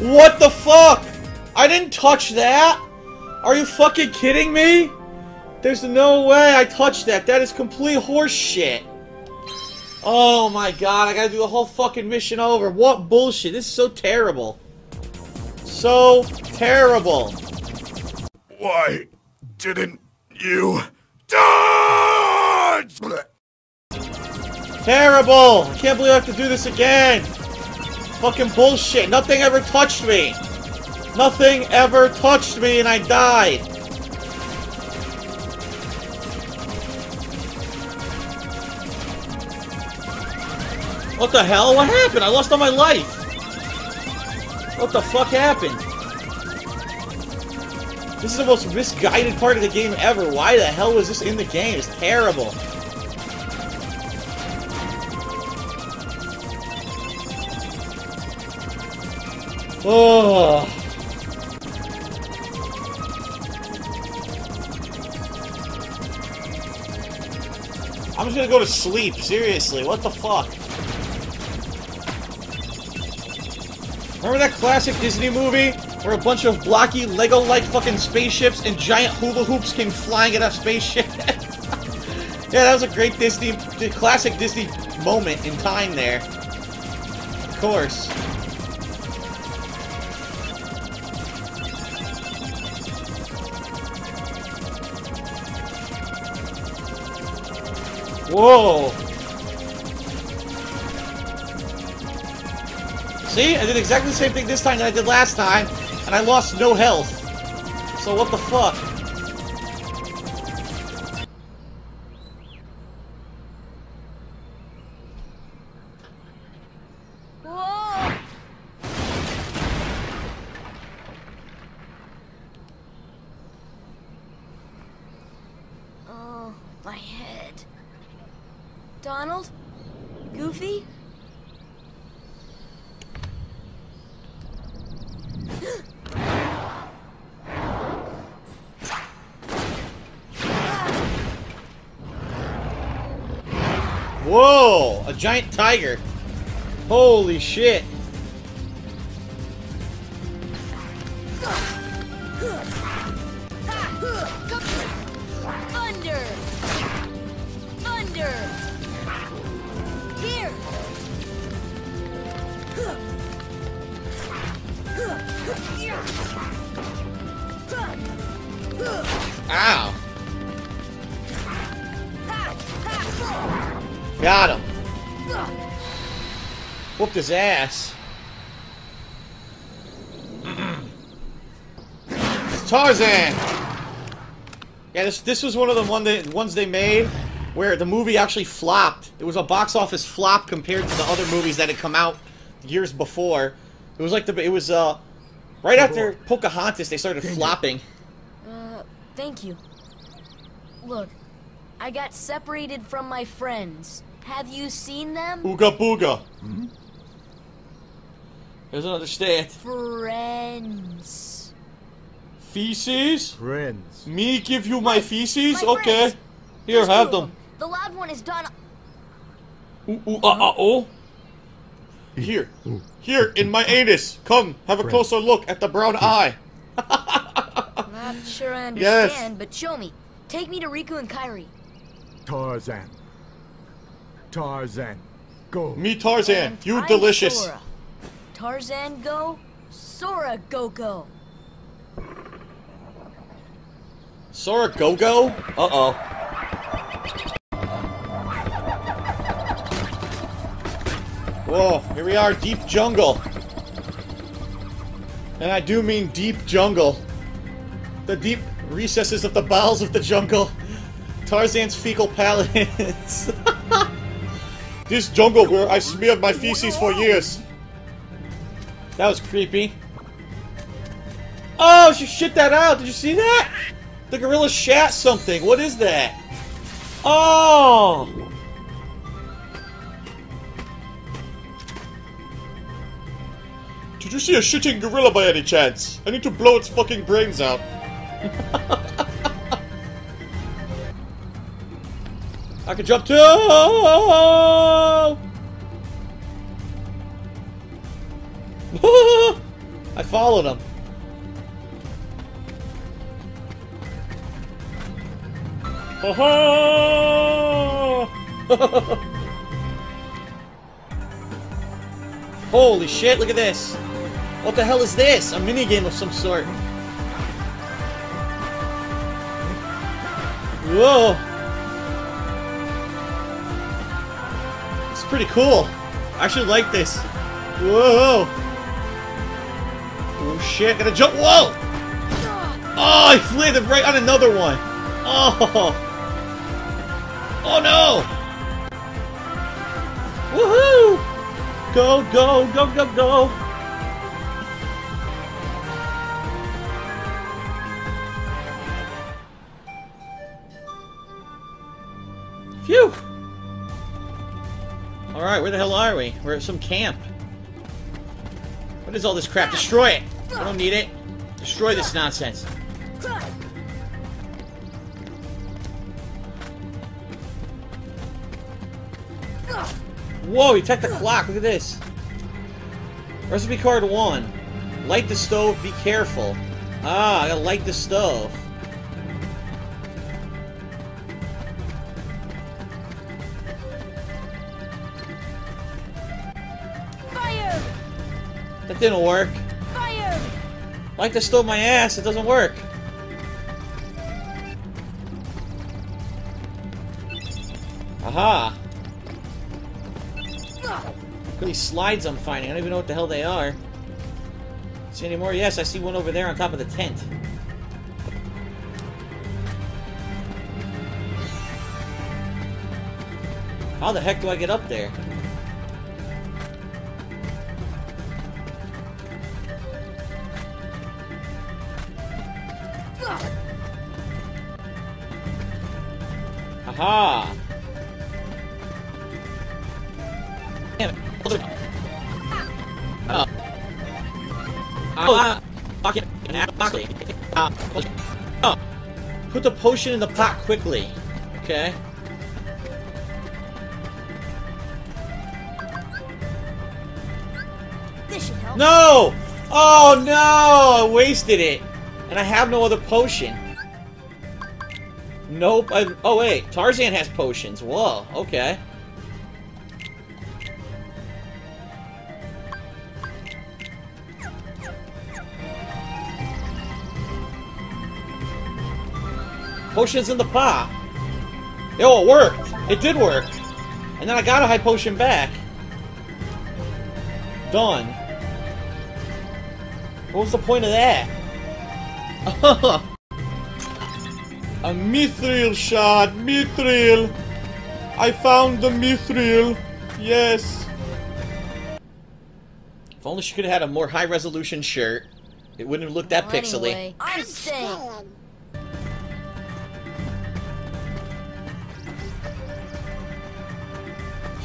What the fuck? I didn't touch that! Are you fucking kidding me? There's no way I touched that. That is complete horse shit. Oh my god, I gotta do the whole fucking mission over. What bullshit. This is so terrible. So terrible.
Why didn't you dodge?
Terrible! I can't believe I have to do this again. Fucking bullshit. Nothing ever touched me. Nothing ever touched me and I died. What the hell? What happened? I lost all my life. What the fuck happened? This is the most misguided part of the game ever. Why the hell was this in the game? It's terrible. Oh. I'm just gonna go to sleep, seriously. What the fuck? Remember that classic Disney movie where a bunch of blocky Lego-like fucking spaceships and giant hula hoops came flying at a spaceship? yeah, that was a great Disney, classic Disney moment in time there. Of course. Whoa! See? I did exactly the same thing this time that I did last time, and I lost no health. So what the fuck? Tiger. Holy shit. His ass. Tarzan. Yeah, this this was one of the one they, ones they made where the movie actually flopped. It was a box office flop compared to the other movies that had come out years before. It was like the it was uh right after Pocahontas they started flopping.
Uh, thank you. Look, I got separated from my friends. Have you seen them?
Ooga booga. Doesn't understand.
Friends.
Feces?
Friends.
Me give you my feces?
my
okay.
friends.
Here,
There's
have
two of
them.
The loud one is done.
Ooh, ooh, uh, uh, oh. Here. Here, in my anus. Come, have a
Friend.
closer look at the brown eye.
Not sure I
Yes.
understand, but show me. Take me to Riku and Kairi.
Tarzan. Tarzan. Go.
Me Tarzan,
And
you
I'm
delicious.
Sora. Tarzan go, Sora go go.
Sora Go-Go? Uh-oh. Whoa, here we are, deep jungle. And I do mean deep jungle. The deep recesses of the bowels of the jungle. Tarzan's fecal palace. this jungle where I smeared my feces for years. That was creepy. Oh, she shit that out. Did you see that? The gorilla shat something. What is that? Oh! Did you see a shitting gorilla by any chance? I need to blow its fucking brains out. I can jump too! I followed him. Holy shit, look at this. What the hell is this? A minigame of some sort. Whoa. It's pretty cool. I actually like this. Whoa. Oh shit, gotta jump. Whoa! Oh, he landed right on another one. Oh. Oh no! Woohoo! Go, go, go, go, go! Phew! Alright, where the hell are we? We're at some camp. What is all this crap? Destroy it! I don't need it. Destroy this nonsense. Whoa, he checked the clock. Look at this. Recipe card one. Light the stove, be careful. Ah, I gotta light the stove.
Fire!
That didn't work. Light the stove my ass, it doesn't work. Aha! Look at these slides I'm finding. I don't even know what the hell they are. See any more? Yes, I see one over there on top of the tent. How the heck do I get up there? Potion in the pot quickly. Okay.
This should help.
No! Oh no! I wasted it. And I have no other potion. Nope. I've, oh wait, Tarzan has potions. Whoa, okay. Potions in the pot. Yo, it worked. It did work. And then I got a high potion back. Done. What was the point of that? A mithril shot! Mithril! I found the mithril! Yes! If only she could have had a more high resolution shirt. It wouldn't have looked that
Well,
pixely.
anyway, I'm staying.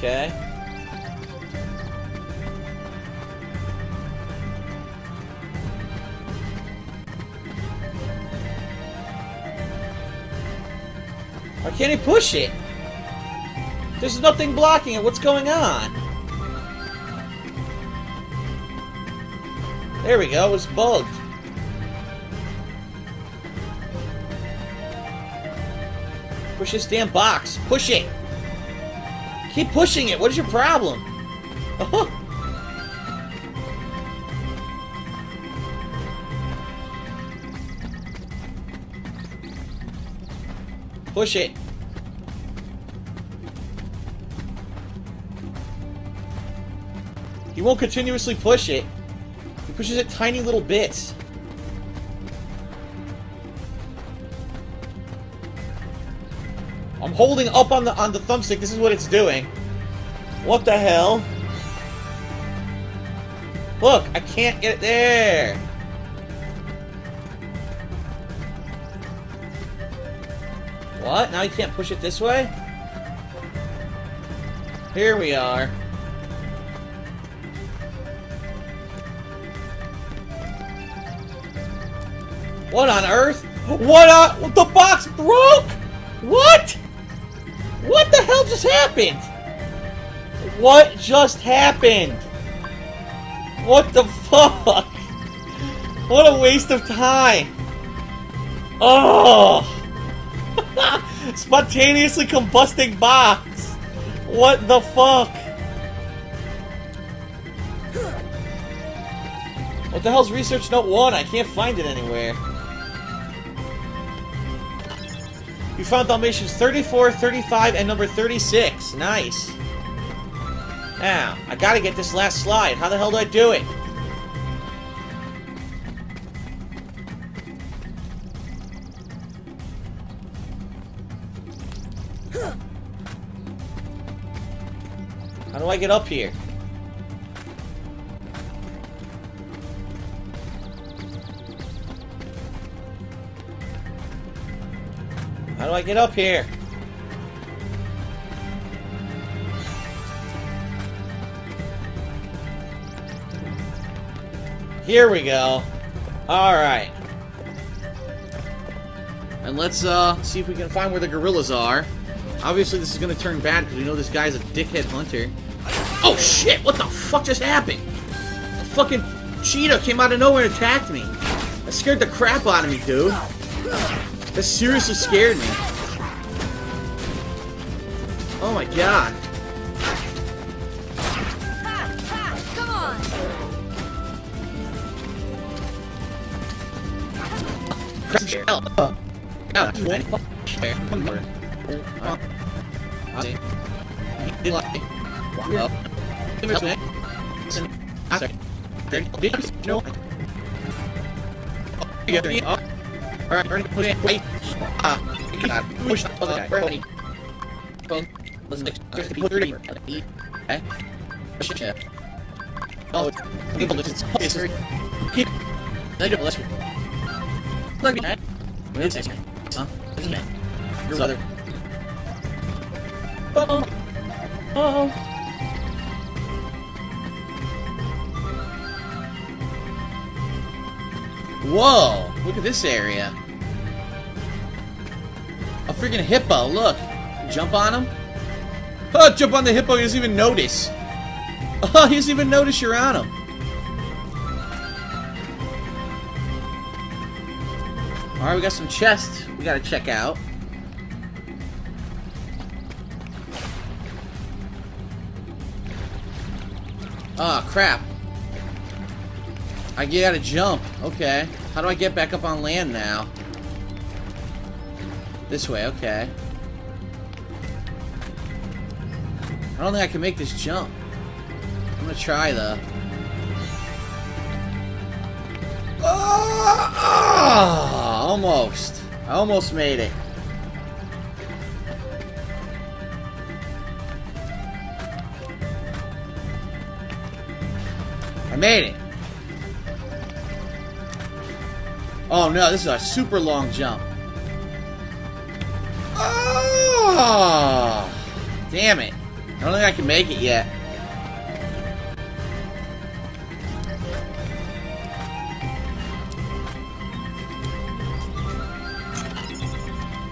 Okay. Why can't he push it? There's nothing blocking it. What's going on? There we go. It's bugged. Push this damn box. Push it. Keep pushing it. What is your problem? Uh-huh. Push it. He won't continuously push it. He pushes it tiny little bits. Holding up on the on the thumbstick. This is what it's doing. What the hell? Look, I can't get it there. What? Now you can't push it this way? Here we are. What on earth? What on- The box broke? What? What the hell just happened? What just happened? What the fuck? What a waste of time. Oh! Spontaneously combusting box. What the fuck? What the hell's Research Note 1? I can't find it anywhere. You found Dalmatians 34, 35, and number 36. Nice. Now, I gotta get this last slide. How the hell do I do it? How do I get up here? How do I get up here? Here we go. Alright. And let's uh, see if we can find where the gorillas are. Obviously this is gonna turn bad because we know this guy's a dickhead hunter. Oh shit! What the fuck just happened? A fucking cheetah came out of nowhere and attacked me. That scared the crap out of me, dude. That seriously scared me. Oh my god.
Come on!
Alright, put it. Wait. Ah, push the other guy. Phone. Listen, just to be thirty. Okay. Push it. Oh, people, this is. Keep. Negative, let's. Let me. Wait a second. Huh? This is me. Here's other. Oh. Oh. Whoa! Look at this area. Freaking hippo, look. Jump on him. Oh, jump on the hippo, he doesn't even notice. Oh, he doesn't even notice you're on him. Alright, we got some chests we gotta check out. Ah, crap. I gotta jump. Okay. How do I get back up on land now? This way, okay. I don't think I can make this jump. I'm gonna try though. Ah, almost. I almost made it. I made it. Oh no, this is a super long jump. Oh! Damn it. I don't think I can make it yet.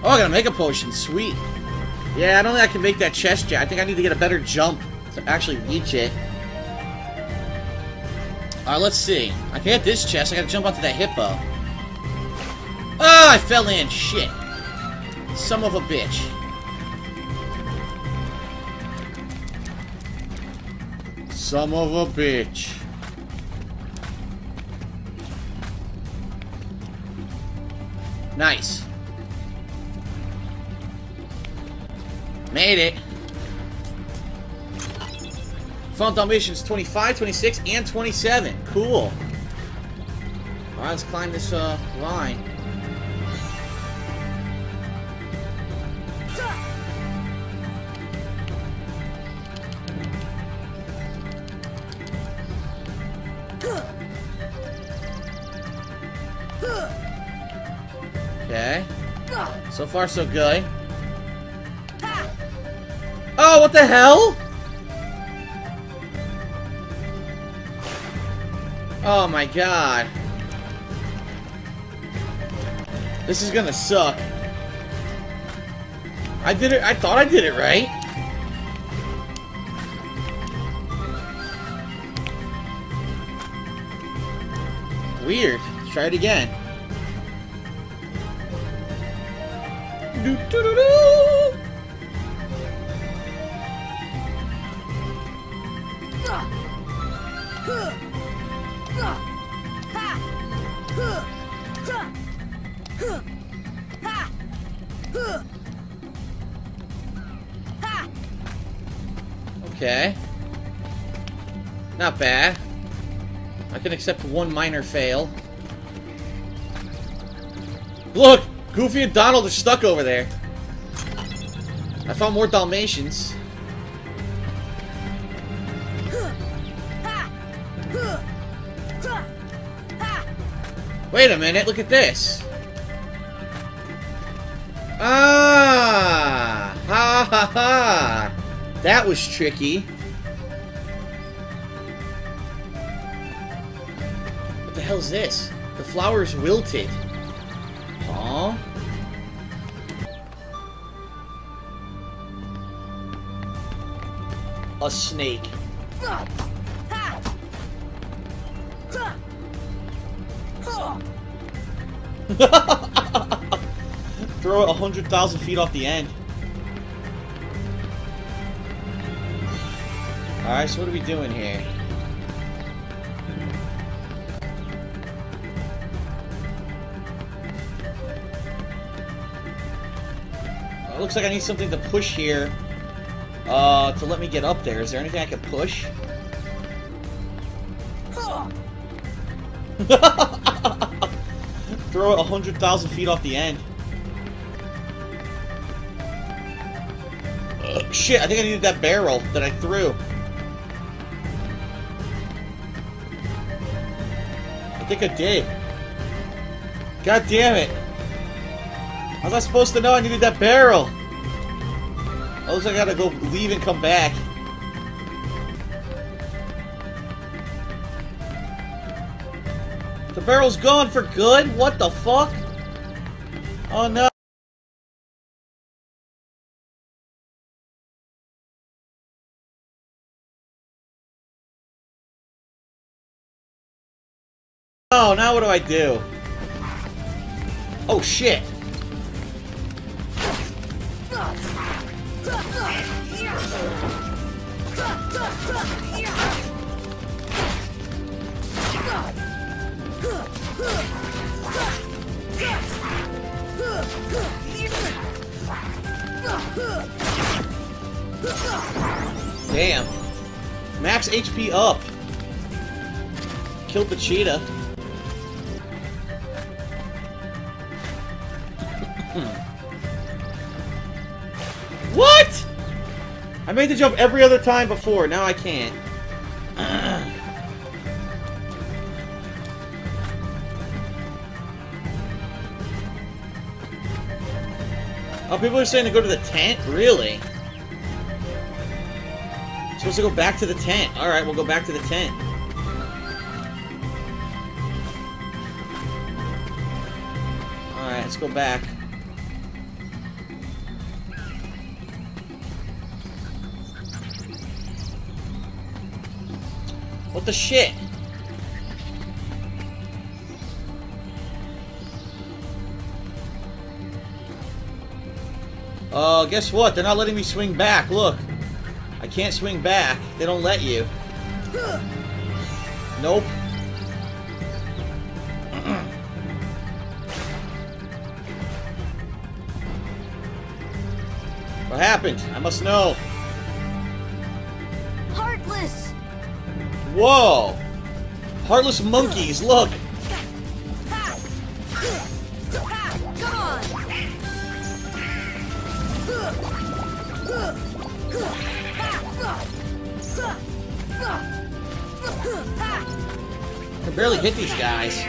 Oh, I got a Mega Potion. Sweet. Yeah, I don't think I can make that chest yet. I think I need to get a better jump to actually reach it. Alright, let's see. I can get this chest. I gotta jump onto that hippo. Oh, I fell in. Shit. Some of a bitch. Some of a bitch. Nice. Made it. Found Dalmatians 25, 26, and 27. Cool. Alright, let's climb this uh, line. Far, so good. Oh, what the hell? Oh my god. This is gonna suck. I did it- I thought I did it right. Weird. Let's try it again. Doo -doo -doo -doo. Okay. Not bad. I can accept one minor fail. Look! Goofy and Donald are stuck over there. I found more Dalmatians. Wait a minute, look at this. Ah! Ha ha ha! That was tricky. What the hell's this? The flower's wilted. A snake. Throw it a hundred thousand feet off the end. Alright, so what are we doing here? Looks like I need something to push here uh, to let me get up there. Is there anything I can push? Throw it a hundred thousand feet off the end. Uh, shit, I think I needed that barrel that I threw. I think I did. God damn it. How was I supposed to know I needed that barrel? Like I gotta go leave and come back. The barrel's gone for good? What the fuck? Oh no. Oh, now what do I do? Oh shit. Damn. Max HP up. Killed the cheetah. Hmm. what? I made the jump every other time before. Now I can't. oh, people are saying to go to the tent? Really? Supposed to go back to the tent. Alright, we'll go back to the tent. Alright, let's go back. What the shit? Oh, guess what? They're not letting me swing back. Look. I can't swing back. They don't let you. Nope. what happened? I must know. Whoa! Heartless monkeys, look! I can barely hit these guys.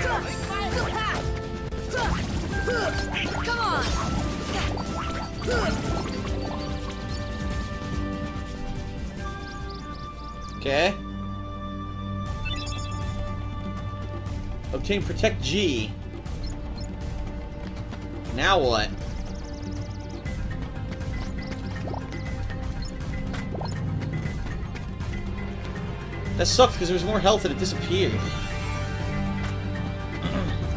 Protect G. Now what? That sucked because there was more health and it disappeared.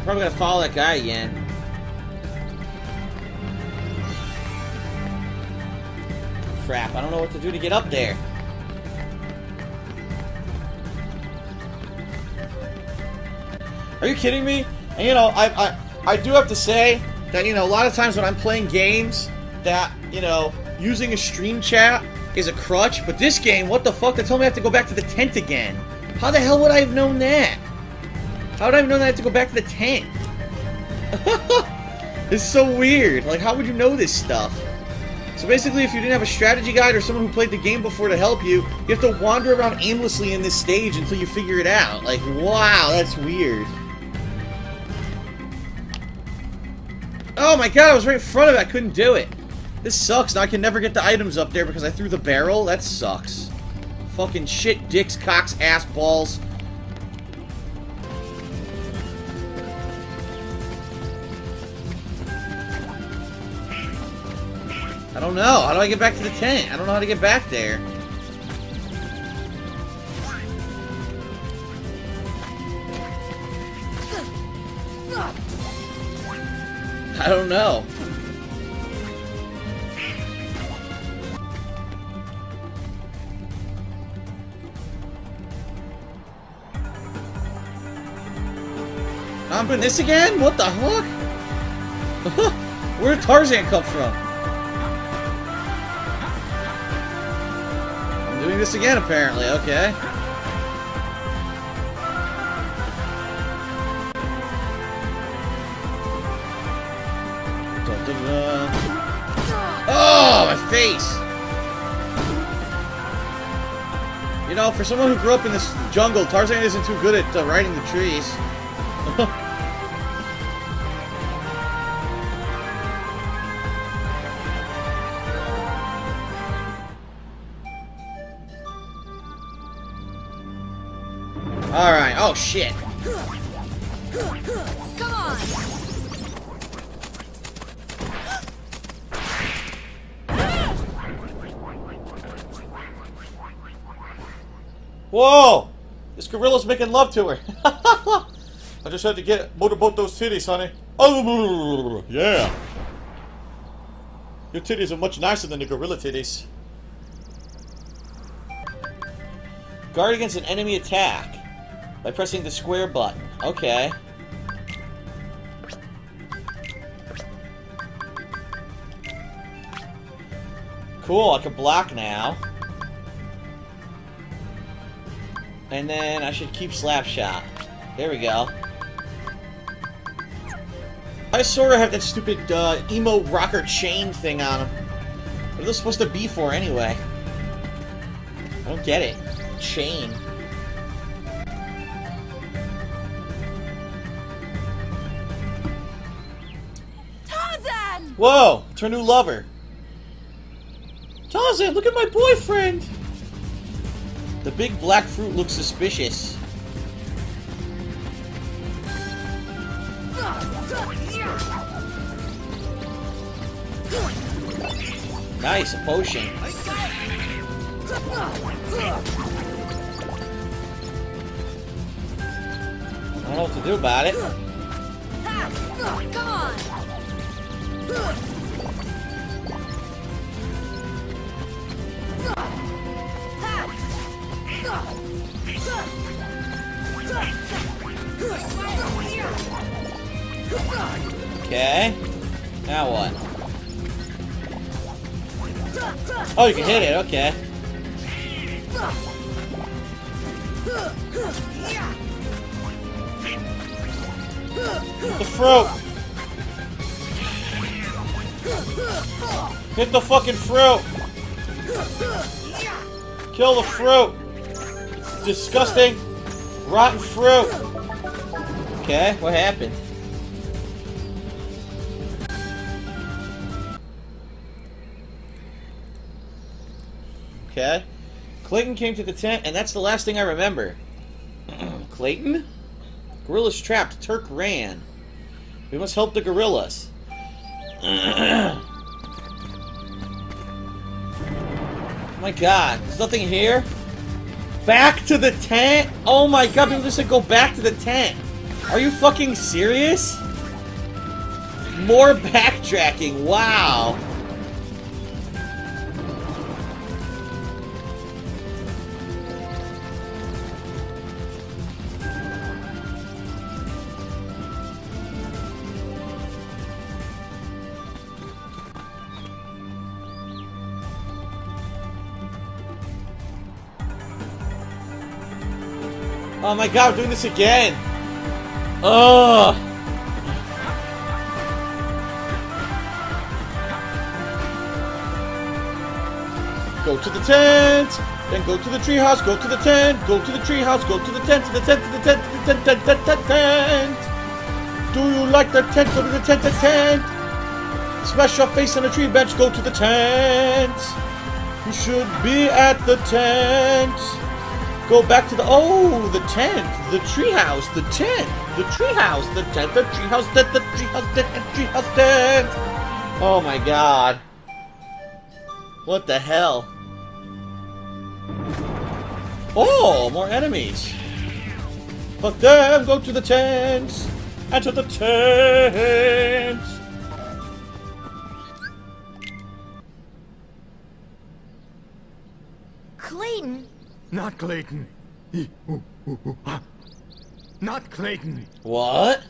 Probably gotta follow that guy again. Crap, I don't know what to do to get up there. Are you kidding me? And you know, I, I I do have to say that you know a lot of times when I'm playing games that you know using a stream chat is a crutch, but this game, what the fuck? They told me I have to go back to the tent again. How the hell would I have known that? How would I have known that I have to go back to the tent? it's so weird. Like, how would you know this stuff? So basically, if you didn't have a strategy guide or someone who played the game before to help you, you have to wander around aimlessly in this stage until you figure it out. Like, wow, that's weird. Oh my god, I was right in front of it. I couldn't do it. This sucks. Now I can never get the items up there because I threw the barrel. That sucks. Fucking shit, dicks, cocks, ass, balls. I don't know. How do I get back to the tent? I don't know how to get back there. I don't know. I'm doing this again? What the fuck? Where did Tarzan come from? I'm doing this again, apparently. Okay. Face! You know, for someone who grew up in this jungle, Tarzan isn't too good at uh, riding the trees. Alright, oh shit. Whoa! This gorilla's making love to her. I just had to get motorboat those titties, honey. Oh, yeah. Your titties are much nicer than the gorilla titties. Guard against an enemy attack by pressing the square button. Okay. Cool, I can block now. And then I should keep slap shot. There we go. I sort of have that stupid uh, emo rocker chain thing on him? What are those supposed to be for anyway? I don't get it. Chain.
Tarzan!
Whoa! It's her new lover. Tarzan, look at my boyfriend! The big black fruit looks suspicious. Nice, a potion. I don't know what to do about it.
Come on!
Okay. Now what? Oh, you can hit it, okay. Hit the fruit! Hit the fucking fruit! Kill the fruit! Disgusting! Rotten fruit! Okay, what happened? Okay. Clayton came to the tent, and that's the last thing I remember. Clayton? Gorillas trapped. Terk ran. We must help the gorillas. my god, there's nothing here? Back to the tent? Oh my god, people just said go back to the tent. Are you fucking serious? More backtracking, wow. Oh my god, we're doing this again! Ugh! Go to the tent! Then go to the treehouse, go to the tent, go to the treehouse, go to the tent, to the tent, to the tent, to the tent, tent, tent, tent, tent! Do you like the tent? Go to the tent, tent, tent! Smash your face on a tree bench, go to the tent! You should be at the tent! Go back to the oh the tent, the treehouse, the tent, the treehouse, the tent, the treehouse, tent, the treehouse, tent, the treehouse, tent. Oh my god! What the hell? Oh, more enemies. Fuck them! Go to the tents. Enter the tents.
Clayton?
Not Clayton. Not Clayton.
What?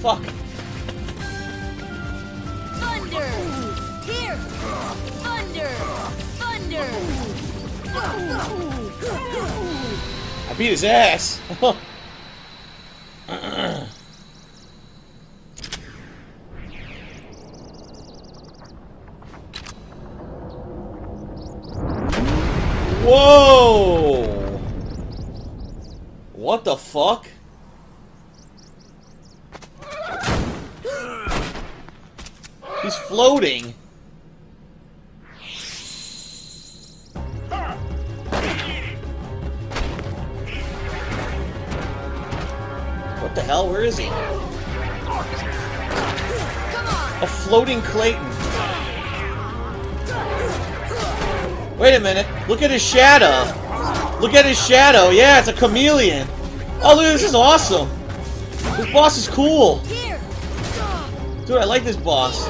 Fuck.
Thunder! Here! Thunder! Thunder!
I beat his ass. Uh-uh. Whoa! What the fuck? He's floating. What the hell? Where is he? A floating Clayton. Wait a minute. Look at his shadow. Look at his shadow. Yeah, it's a chameleon. Oh, look, this is awesome. This boss is cool. Dude, I like this boss.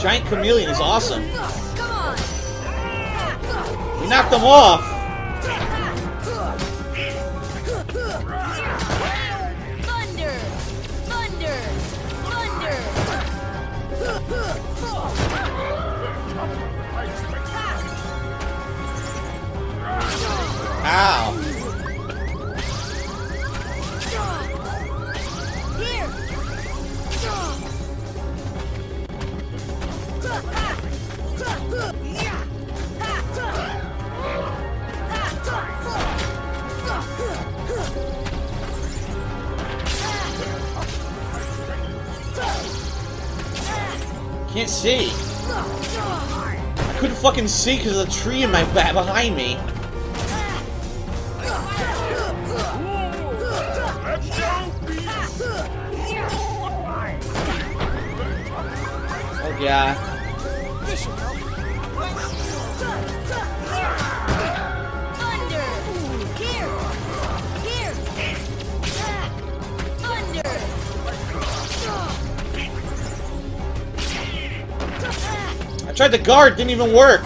Giant chameleon is awesome. We knocked him off. Ow. Can't see. I couldn't fucking see because of the tree in my back behind me. Oh god. Tried the guard, didn't even work.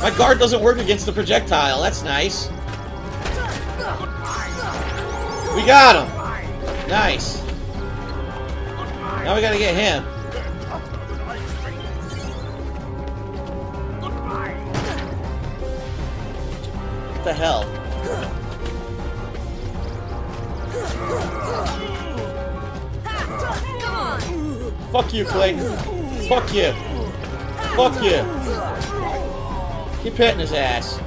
My guard doesn't work against the projectile. That's nice. We got him. Nice. Now we gotta get him. What the hell? Fuck you, Clayton. Fuck you. Fuck you. Keep hitting his ass.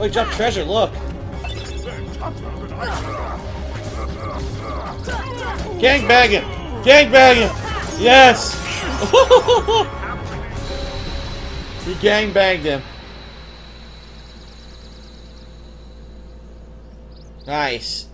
Oh, he dropped treasure, look. Gang bagging! Gang bagging! Yes! he gang banged him. Nice.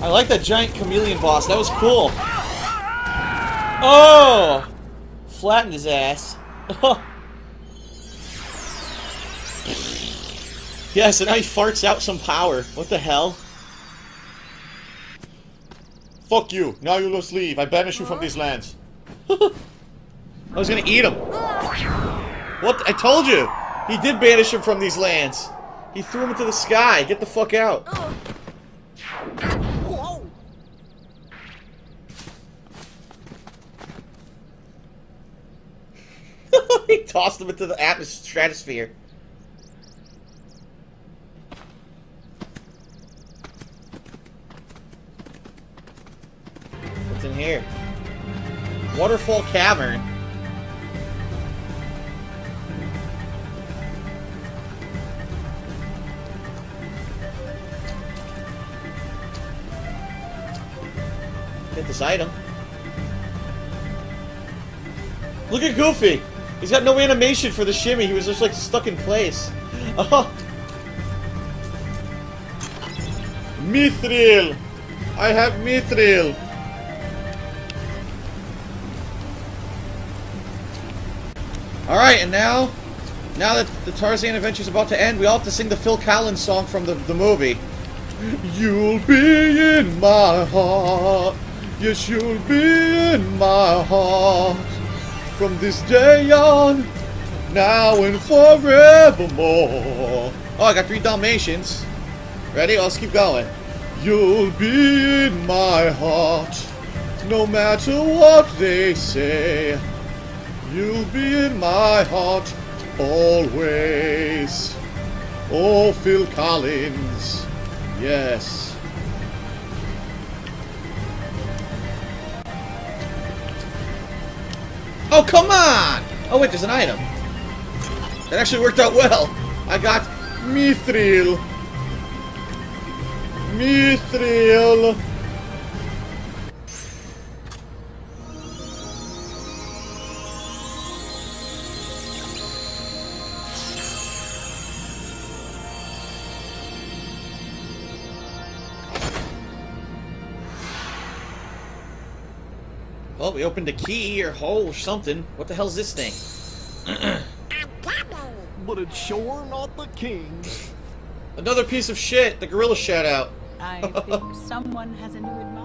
I like that giant chameleon boss. That was cool. Oh! Flattened his ass. yes, and now he farts out some power. What the hell? Fuck you. Now you must leave. I banish you from these lands. I was gonna eat him. What? I told you. He did banish him from these lands. He threw him into the sky. Get the fuck out. he tossed him into the atmosphere, What's in here? Waterfall Cavern. Get this item. Look at Goofy! He's got no animation for the shimmy, he was just like stuck in place. Oh. Mithril! I have Mithril! Alright, and now, now that the Tarzan adventure is about to end, we all have to sing the Phil Collins song from the, the movie. You'll be in my heart. Yes, you'll be in my heart. From this day on, now and forevermore. Oh, I got three Dalmatians. Ready? Let's keep going. You'll be in my heart, no matter what they say. You'll be in my heart always. Oh, Phil Collins. Yes. Oh, come on! Oh, wait, there's an item. That actually worked out well. I got Mithril. Mithril. Well, we opened a key or hole or something. What the hell's this thing?
but it's sure not the king.
Another piece of shit. The gorilla shout out.
I think someone has a new admirer.